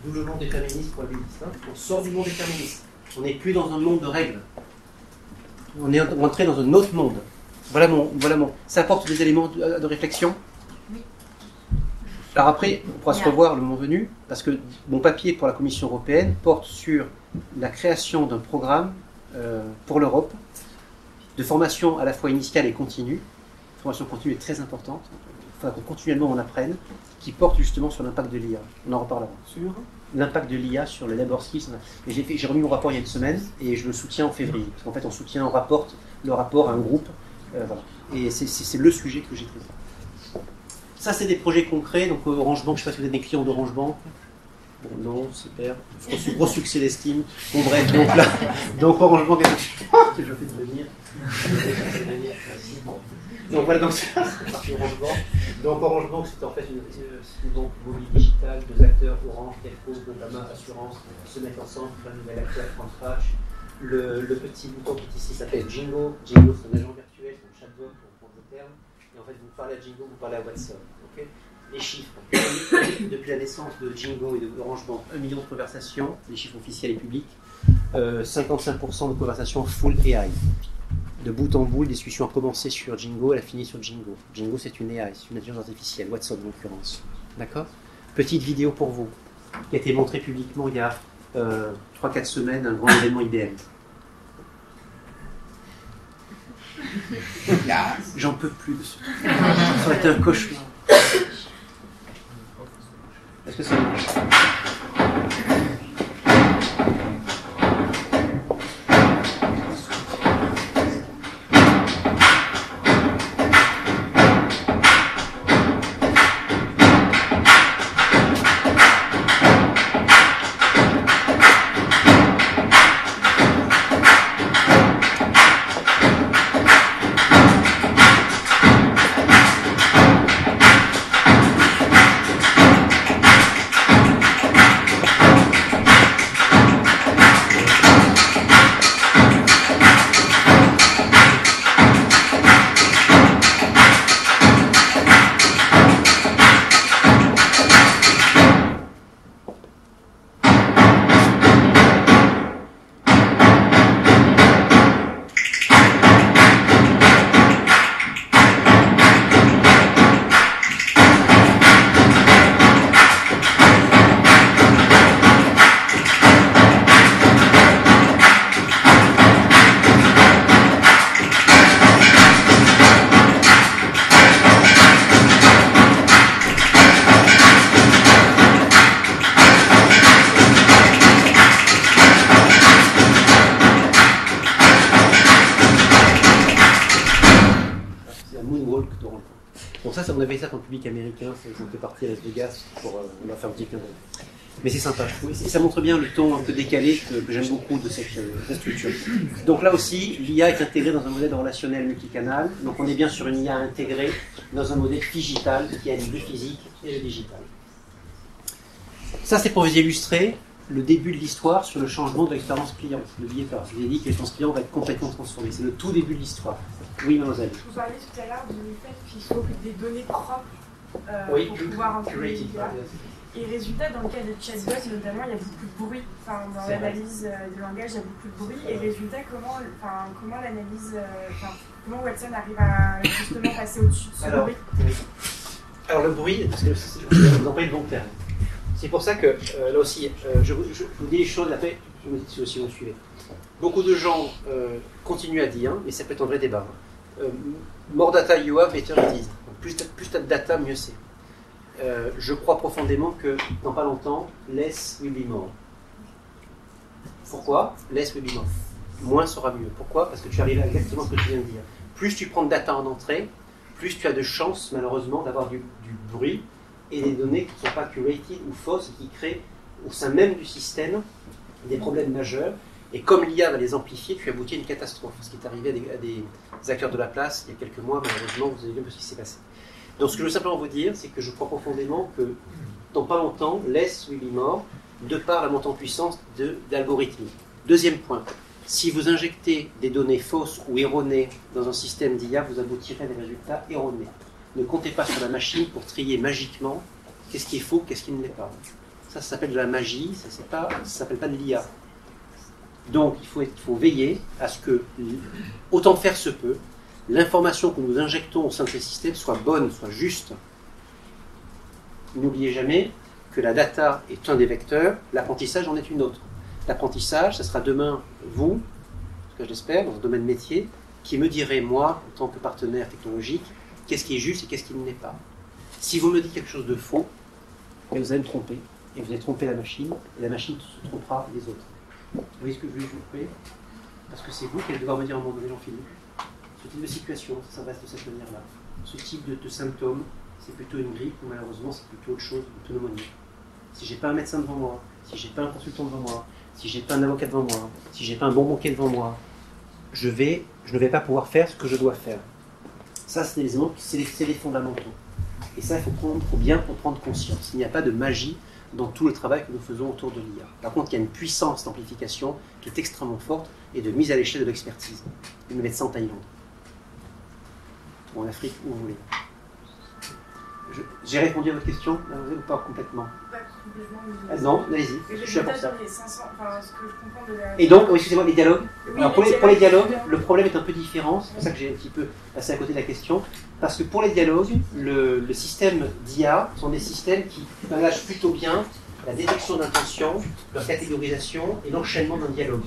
D'où le monde déterministe probabiliste. Hein. On sort du monde déterministe. On n'est plus dans un monde de règles. On est entré dans un autre monde. Voilà mon, voilà mon. Ça apporte des éléments de, de réflexion. Alors après, on pourra se revoir le moment venu, parce que mon papier pour la Commission européenne porte sur la création d'un programme euh, pour l'Europe de formation à la fois initiale et continue. La formation continue est très importante. Il faudra qu'on continuellement en apprenne, qui porte justement sur l'impact de l'IA. On en reparlera. Sur l'impact de l'IA sur les labor skills. J'ai remis mon rapport il y a une semaine et je le soutiens en février. Parce qu'en fait, on soutient, on rapporte le rapport à un groupe. euh, voilà. Et c'est- le sujet que j'ai traité. Ça, c'est des projets concrets. Donc, Orange Bank, je ne sais pas si vous êtes des clients d'Orange Bank. Bon, non, super. Gros, gros succès d'estime. Bon, bref, donc là, donc Orange Bank, que je fais devenir. Donc voilà, donc. Donc Orange Bank, c'est en fait une, une mobile digitale. Deux acteurs, Orange, Telco, Groupama, Assurance, se mettent ensemble un nouvel acteur scratch. Le, le petit bouton qui est ici s'appelle Jingo. Jingo, c'est un agent virtuel, c'est un chatbot pour prendre le terme. Et en fait, vous parlez à Jingo, vous parlez à Watson. les chiffres. Depuis la naissance de Jingo et de Orange Bank, 1 million de conversations, les chiffres officiels et publics. Euh, 55% de conversations full AI. De bout en bout, la discussion a commencé sur Jingo, elle a fini sur Jingo. Jingo, c'est une AI, c'est une intelligence artificielle, Watson en l'occurrence. D'accord? Petite vidéo pour vous, qui a été montrée publiquement il y a euh, 3-4 semaines, un grand événement IBM. J'en peux plus de ce Ça aurait été un cauchemar. Est-ce que ça marche? Mais c'est sympa, je trouve. Et ça montre bien le ton un peu décalé que, que j'aime beaucoup de cette, euh, cette structure. Donc là aussi, l'IA est intégrée dans un modèle relationnel multicanal. Donc on est bien sur une IA intégrée dans un modèle digital qui allie le physique et le digital. Ça, c'est pour vous illustrer le début de l'histoire sur le changement de l'expérience client. N'oubliez pas, je vous ai dit que l'expérience client va être complètement transformée. C'est le tout début de l'histoire. Oui, mademoiselle. Vous parliez tout à l'heure du fait qu'il faut des données propres euh, Oui, pour pouvoir entraîner Et résultat, dans le cas de chatbot, notamment, il y a beaucoup de bruit. Enfin, dans l'analyse euh, de langage, il y a beaucoup de bruit. Et résultat, comment, enfin, comment l'analyse, euh, enfin, comment Watson arrive à justement passer au-dessus de ce Alors, bruit oui. Alors le bruit, parce que je vous emploie le bon terme. C'est pour ça que euh, là aussi, euh, je, vous- je- je vous dis les choses, après, je vous dis si vous me suivez. Beaucoup de gens euh, continuent à dire, mais ça peut être un vrai débat. hein. More data you have, better it is. Plus tu plus as de data, mieux c'est. Euh, je crois profondément que dans pas longtemps, less will be more. Pourquoi Less will be more. Moins sera mieux. Pourquoi Parce que tu arrives à exactement ce que tu viens de dire. Plus tu prends de data en entrée, plus tu as de chances, malheureusement, d'avoir du, bruit et des données qui ne sont pas curated ou fausses et qui créent au sein même du système des problèmes majeurs. Et comme l'IA va les amplifier, tu aboutis à une catastrophe. Ce qui est arrivé à des, acteurs de la place il y a quelques mois, malheureusement, vous avez vu ce qui s'est passé. Donc ce que je veux simplement vous dire, c'est que je crois profondément que dans pas longtemps, l'ES will be mort, de par la montée en puissance de- d'algorithmes. Deuxième point, si vous injectez des données fausses ou erronées dans un système d'IA, vous aboutirez à des résultats erronés. Ne comptez pas sur la machine pour trier magiquement qu'est-ce qui est faux, qu'est-ce qui ne l'est pas. Ça, ça s'appelle de la magie, ça ne s'appelle pas de l'IA. Donc, il faut, faut veiller à ce que, autant faire se peut, l'information que nous injectons au sein de ces systèmes soit bonne, soit juste. N'oubliez jamais que la data est un des vecteurs, l'apprentissage en est une autre. L'apprentissage, ce sera demain vous, ce que j'espère, dans un domaine métier, qui me direz, moi, en tant que partenaire technologique, qu'est-ce qui est juste et qu'est-ce qui ne l'est pas. Si vous me dites quelque chose de faux, vous allez me tromper, et vous allez tromper la machine, et la machine se trompera les autres. Vous voyez ce que je veux vous Parce que c'est vous qui allez devoir me dire un moment donné, Jean-Philippe, ce type de situation, ça reste de cette manière-là. Ce type de, symptômes, c'est plutôt une grippe ou malheureusement c'est plutôt autre chose, une pneumonie. Si j'ai pas un médecin devant moi, si j'ai pas un consultant devant moi, si j'ai pas un avocat devant moi, si j'ai pas un bon banquier devant moi, je ne vais pas pouvoir faire ce que je dois faire. Ça, c'est les les, les fondamentaux. Et ça, il faut, prendre, bien en prendre conscience. Il n'y a pas de magie dans tout le travail que nous faisons autour de l'IA. Par contre, il y a une puissance d'amplification qui est extrêmement forte et de mise à l'échelle de l'expertise. Mettre ça en Thaïlande, ou en Afrique, où vous voulez. J'ai répondu à votre question, mademoiselle, ou pas complètement? Pas complètement, mais- Ah, Non, allez-y, je suis là pour ça. sur les 500, enfin, ce que je comprends de la- Et donc, oui, excusez-moi, les dialogues? Oui, Alors pour les les, pour les dialogues, dialogues, le problème est un peu différent, c'est pour ça que j'ai un petit peu passé à côté de la question, parce que pour les dialogues, le, le système d'IA sont des systèmes qui managent plutôt bien la détection d'intention, leur catégorisation et l'enchaînement d'un dialogue.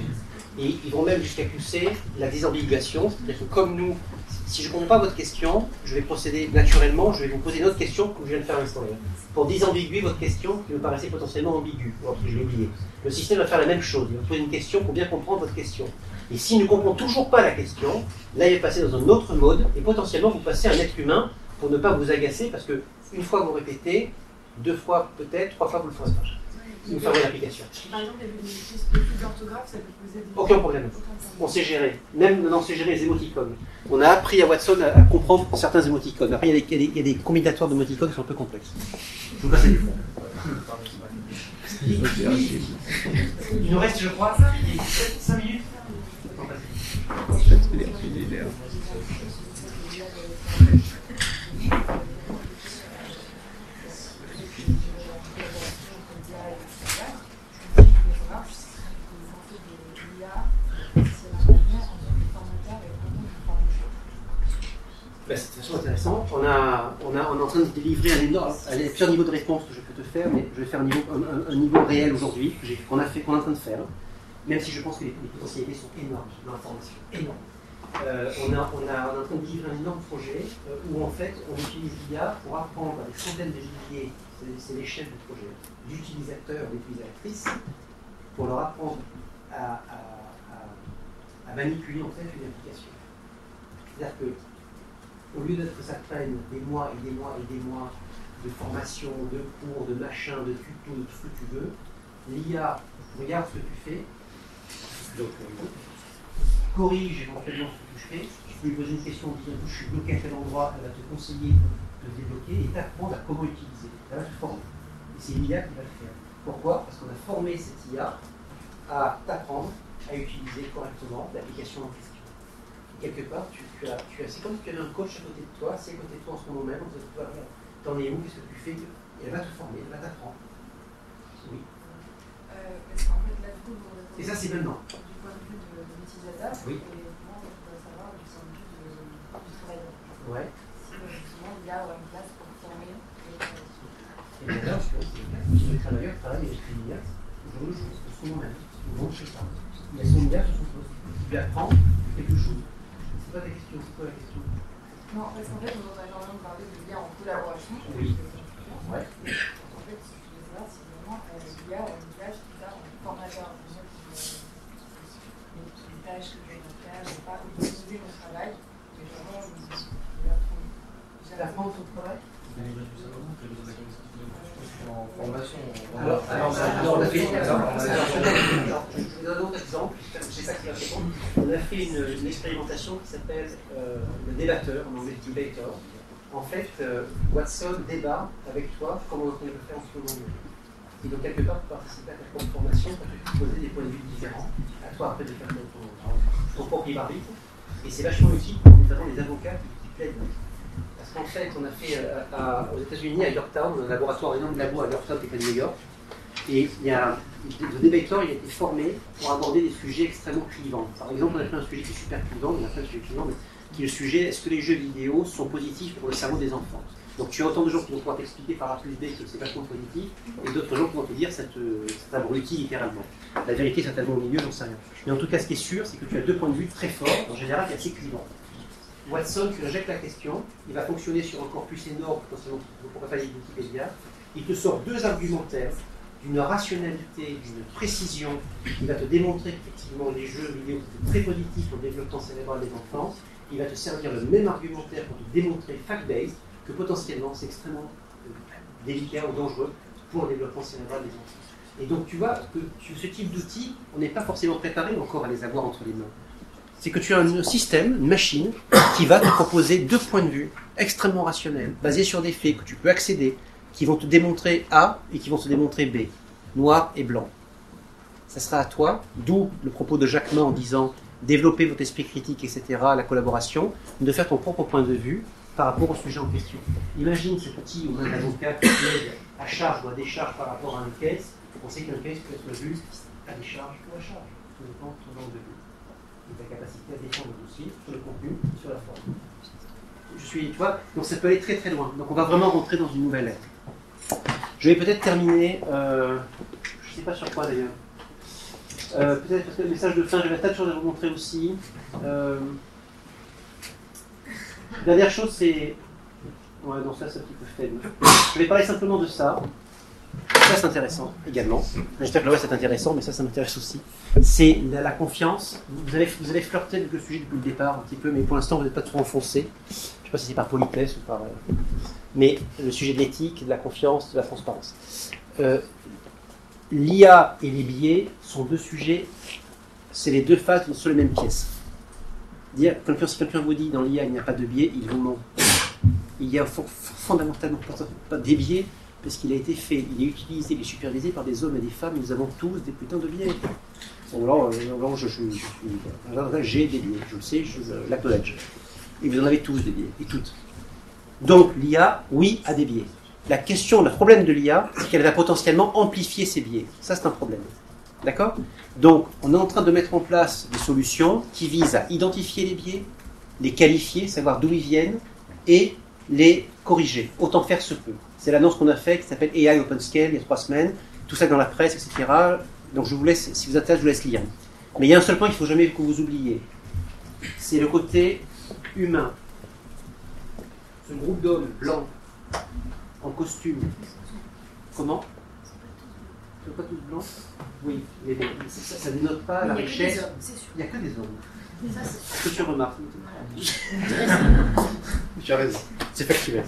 Et ils vont même jusqu'à pousser la désambiguation, c'est-à-dire que comme nous, si je ne comprends pas votre question, je vais procéder naturellement, je vais vous poser une autre question que je viens de faire l'instant. Pour désambiguer votre question qui me paraissait potentiellement ambiguë, ou alors que je l'ai oubliée. Le système va faire la même chose, il va poser une question pour bien comprendre votre question. Et s'il ne comprend toujours pas la question, là il va passer dans un autre mode et potentiellement vous passez à un être humain pour ne pas vous agacer parce que une fois vous répétez, deux fois peut-être, trois fois vous le ferez pas. Vous fermez l'application. Par exemple, il y avait des fautes de d'orthographe, ça peut poser des. Aucun problème. On sait gérer. Même maintenant, on sait gérer les émoticônes. On a appris à Watson à, comprendre certains émoticônes. Après, il y a des, il y a des- il y a des combinatoires d'émoticônes qui sont un peu complexes. Je vous passe les Il nous reste, je crois, 5 minutes. Bah, c'est vachement intéressant. On, on, est en train de délivrer un énorme. Plusieurs niveaux de réponse que je peux te faire, mais je vais faire un niveau, niveau réel aujourd'hui, qu'on est en train de faire. Même si je pense que les, les potentialités sont énormes l'information. Énormes. Euh, on, a, est en train de délivrer un énorme projet euh, où en fait on utilise l'IA pour apprendre à des centaines de milliers, c'est- c'est l'échelle du projet, d'utilisateurs d'utilisatrices, pour leur apprendre à- à manipuler en fait une application. C'est-à-dire que au lieu d'être que ça prenne des mois et des mois et des mois de formation, de cours, de machin, de tutos, de tout ce que tu veux, l'IA regarde ce que tu fais, donc, euh, corrige éventuellement ce que tu fais, tu peux lui poser une question, dire je suis bloqué à tel endroit, elle va te conseiller de te débloquer et t'apprendre à comment utiliser. Elle va te former. Et c'est l'IA qui va le faire. Pourquoi? Parce qu'on a formé cette IA à t'apprendre à utiliser correctement l'application en question. Et quelque part, tu, tu as, tu as, c'est comme si tu avais un coach à côté de toi, c'est à côté de toi en ce moment même, en disant, Toi, regarde, t'en es où, qu'est-ce que tu fais Et elle va te former, elle va t'apprendre. Oui. Euh, parce qu'en fait, là, du coup, répondez Et ça, c'est maintenant. Du point de vue de, de l'utilisateur, Oui. et moi, je voudrais savoir du point de vue du travailleur. Ouais. Si, euh, justement, il y a une place pour former les travailleurs. Et bien là, je pense que les travailleurs travaillent avec l'IA au jour le jour, ce moment même, moment de chez ça. Il y a son IA sur son poste. Il lui apprend quelque chose. C'est pas ta question, c'est quoi la question Non, parce qu'en fait, on en a énormément parlé de l'IA en collaboration. Oui. Ouais. En fait, ce que je voulais savoir, c'est vraiment euh, l'IA a une tâche qui va en formateur. Déjà, qui euh, qui- une tâche que je vais faire, je ne pas optimiser mon travail, mais vraiment, travail en formation. Alors, alors, alors, alors, je vous donne un autre exemple, c'est ça qui va répondre. On a fait une, expérimentation qui s'appelle euh, le débatteur, en anglais debater. En fait, euh, Watson débat avec toi comme on de le faire en ce moment. Et donc, quelque part, pour participer à ta propre formation, tu peux poser des points de vue différents. À toi, après, de faire ton, propre arbitre. Et c'est vachement utile pour notamment les avocats qui, plaident parce qu'en fait, on a fait euh, aux États-Unis, à Yorktown, un laboratoire, énorme labo à Yorktown, qui est à New York. Et il y a, le débatteur, il a été formé pour aborder des sujets extrêmement clivants. Par exemple, on a fait un sujet qui est super clivant, on a fait un sujet clivant, qui est le sujet est-ce que les jeux vidéo sont positifs pour le cerveau des enfants? Donc tu as autant de gens qui vont pouvoir t'expliquer par A plus B que c'est vachement positif, et d'autres gens qui vont te dire ça te- ça t'abrutit littéralement. La vérité est certainement au milieu, j'en sais rien. Mais en tout cas, ce qui est sûr, c'est que tu as deux points de vue très forts, en général, qui est assez clivant. Watson, tu injectes la question, il va fonctionner sur un corpus énorme, potentiellement qui ne pourrait pas Wikipédia. Il te sort deux argumentaires d'une rationalité, d'une précision, qui va te démontrer qu'effectivement les jeux vidéo sont très positifs le développement cérébral des enfants. Il va te servir le même argumentaire pour te démontrer fact-based que potentiellement c'est extrêmement euh, délicat ou dangereux pour le développement cérébral des enfants. Et donc tu vois que ce type d'outils, on n'est pas forcément préparé encore à les avoir entre les mains c'est que tu as un système, une machine, qui va te proposer deux points de vue extrêmement rationnels, basés sur des faits que tu peux accéder, qui vont te démontrer A et qui vont te démontrer B, noir et blanc. Ça sera à toi, d'où le propos de Jacquemin en disant développer votre esprit critique, etc., la collaboration, de faire ton propre point de vue par rapport au sujet en question. Imagine cet outil ou un avocat qui plaide à charge ou à décharge par rapport à un case. On sait qu'un case peut être vu à décharge ou à charge. Tout dépend de ton angle de vue ta capacité à défendre le dossier sur le contenu sur la forme. Je suis, tu vois, donc ça peut aller très très loin. Donc on va vraiment rentrer dans une nouvelle ère. Je vais peut-être terminer, euh, je ne sais pas sur quoi d'ailleurs. Euh, peut-être parce que le message de fin, j'avais un tas de choses à vous montrer aussi. Euh, dernière chose, c'est. Ouais, non, ça c'est un petit peu faible. Je vais parler simplement de ça. Ça c'est intéressant également. J'espère que le reste est intéressant, mais ça, ça m'intéresse aussi. C'est la, la confiance. Vous avez, vous avez flirté avec le sujet depuis le départ un petit peu, mais pour l'instant vous n'êtes pas trop enfoncé. Je ne sais pas si c'est par politesse ou par. euh, Mais le sujet de l'éthique, de la confiance, de la transparence. Euh, L'IA et les biais sont deux sujets, c'est les deux faces d'une seule et même pièce. Dire, quelqu'un- si quelqu'un vous dit dans l'IA il n'y a pas de biais, il vous ment. Il y a fo- fondamentalement pas- des biais parce qu'il a été fait, il est utilisé, il est supervisé par des hommes et des femmes, nous avons tous des putains de biais. Bon, alors, euh, je, je, je j'ai des biais, je le sais, je l'acknowledge. Et vous en avez tous des biais, et toutes. Donc l'IA, oui, a des biais. La question, le problème de l'IA, c'est qu'elle va potentiellement amplifier ces biais. Ça, c'est un problème. D'accord? Donc, on est en train de mettre en place des solutions qui visent à identifier les biais, les qualifier, savoir d'où ils viennent, et les corriger, autant faire se peut. C'est l'annonce qu'on a faite qui s'appelle AI Open Scale il y a trois semaines, tout ça dans la presse, etc. Donc je vous laisse, si vous je vous laisse lire. Mais il y a un seul point qu'il ne faut jamais que vous oubliez, c'est le côté humain. Ce groupe d'hommes blancs, en costume, comment? Ils sont pas tous blancs? Oui, mais ça, ça ne dénote pas la richesse. Il n'y a que des hommes. Ça, c'est Ce que tu remarques? tu as raison. C'est factuel.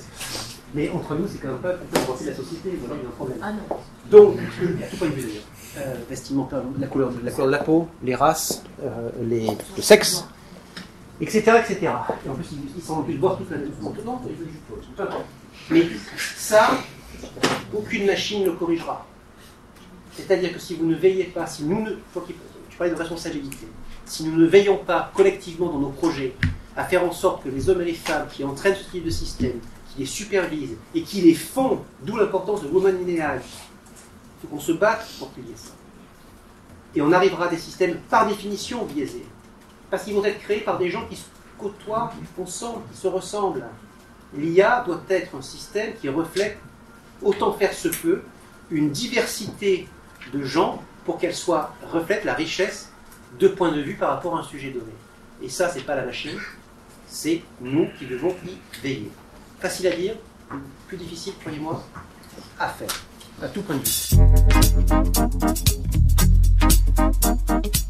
Mais entre nous, c'est quand même pas pour penser la société. Voilà, il y a un problème. Ah non. Donc, tout point de vue d'ailleurs. Euh, vestimentaire, la couleur, de, la couleur de la peau, les races, euh, les, le sexe, etc., etc. Et en plus, ils, sont en plus boire toute la même Non. Mais ça, aucune machine ne corrigera. C'est-à-dire que si vous ne veillez pas, si nous ne. Tu parlais de responsabilité. Si nous ne veillons pas collectivement dans nos projets à faire en sorte que les hommes et les femmes qui entraînent ce type de système, qui les supervisent et qui les font, d'où l'importance de Woman in il faut qu'on se batte pour qu'il y ait ça. Et on arrivera à des systèmes par définition biaisés. Parce qu'ils vont être créés par des gens qui se côtoient, qui qui se ressemblent. L'IA doit être un système qui reflète, autant faire se peut, une diversité de gens pour qu'elle soit reflète la richesse de points de vue par rapport à un sujet donné. Et ça, c'est pas la machine, c'est nous qui devons y veiller. Facile à dire, plus difficile, croyez-moi, à faire, à tout point de vue.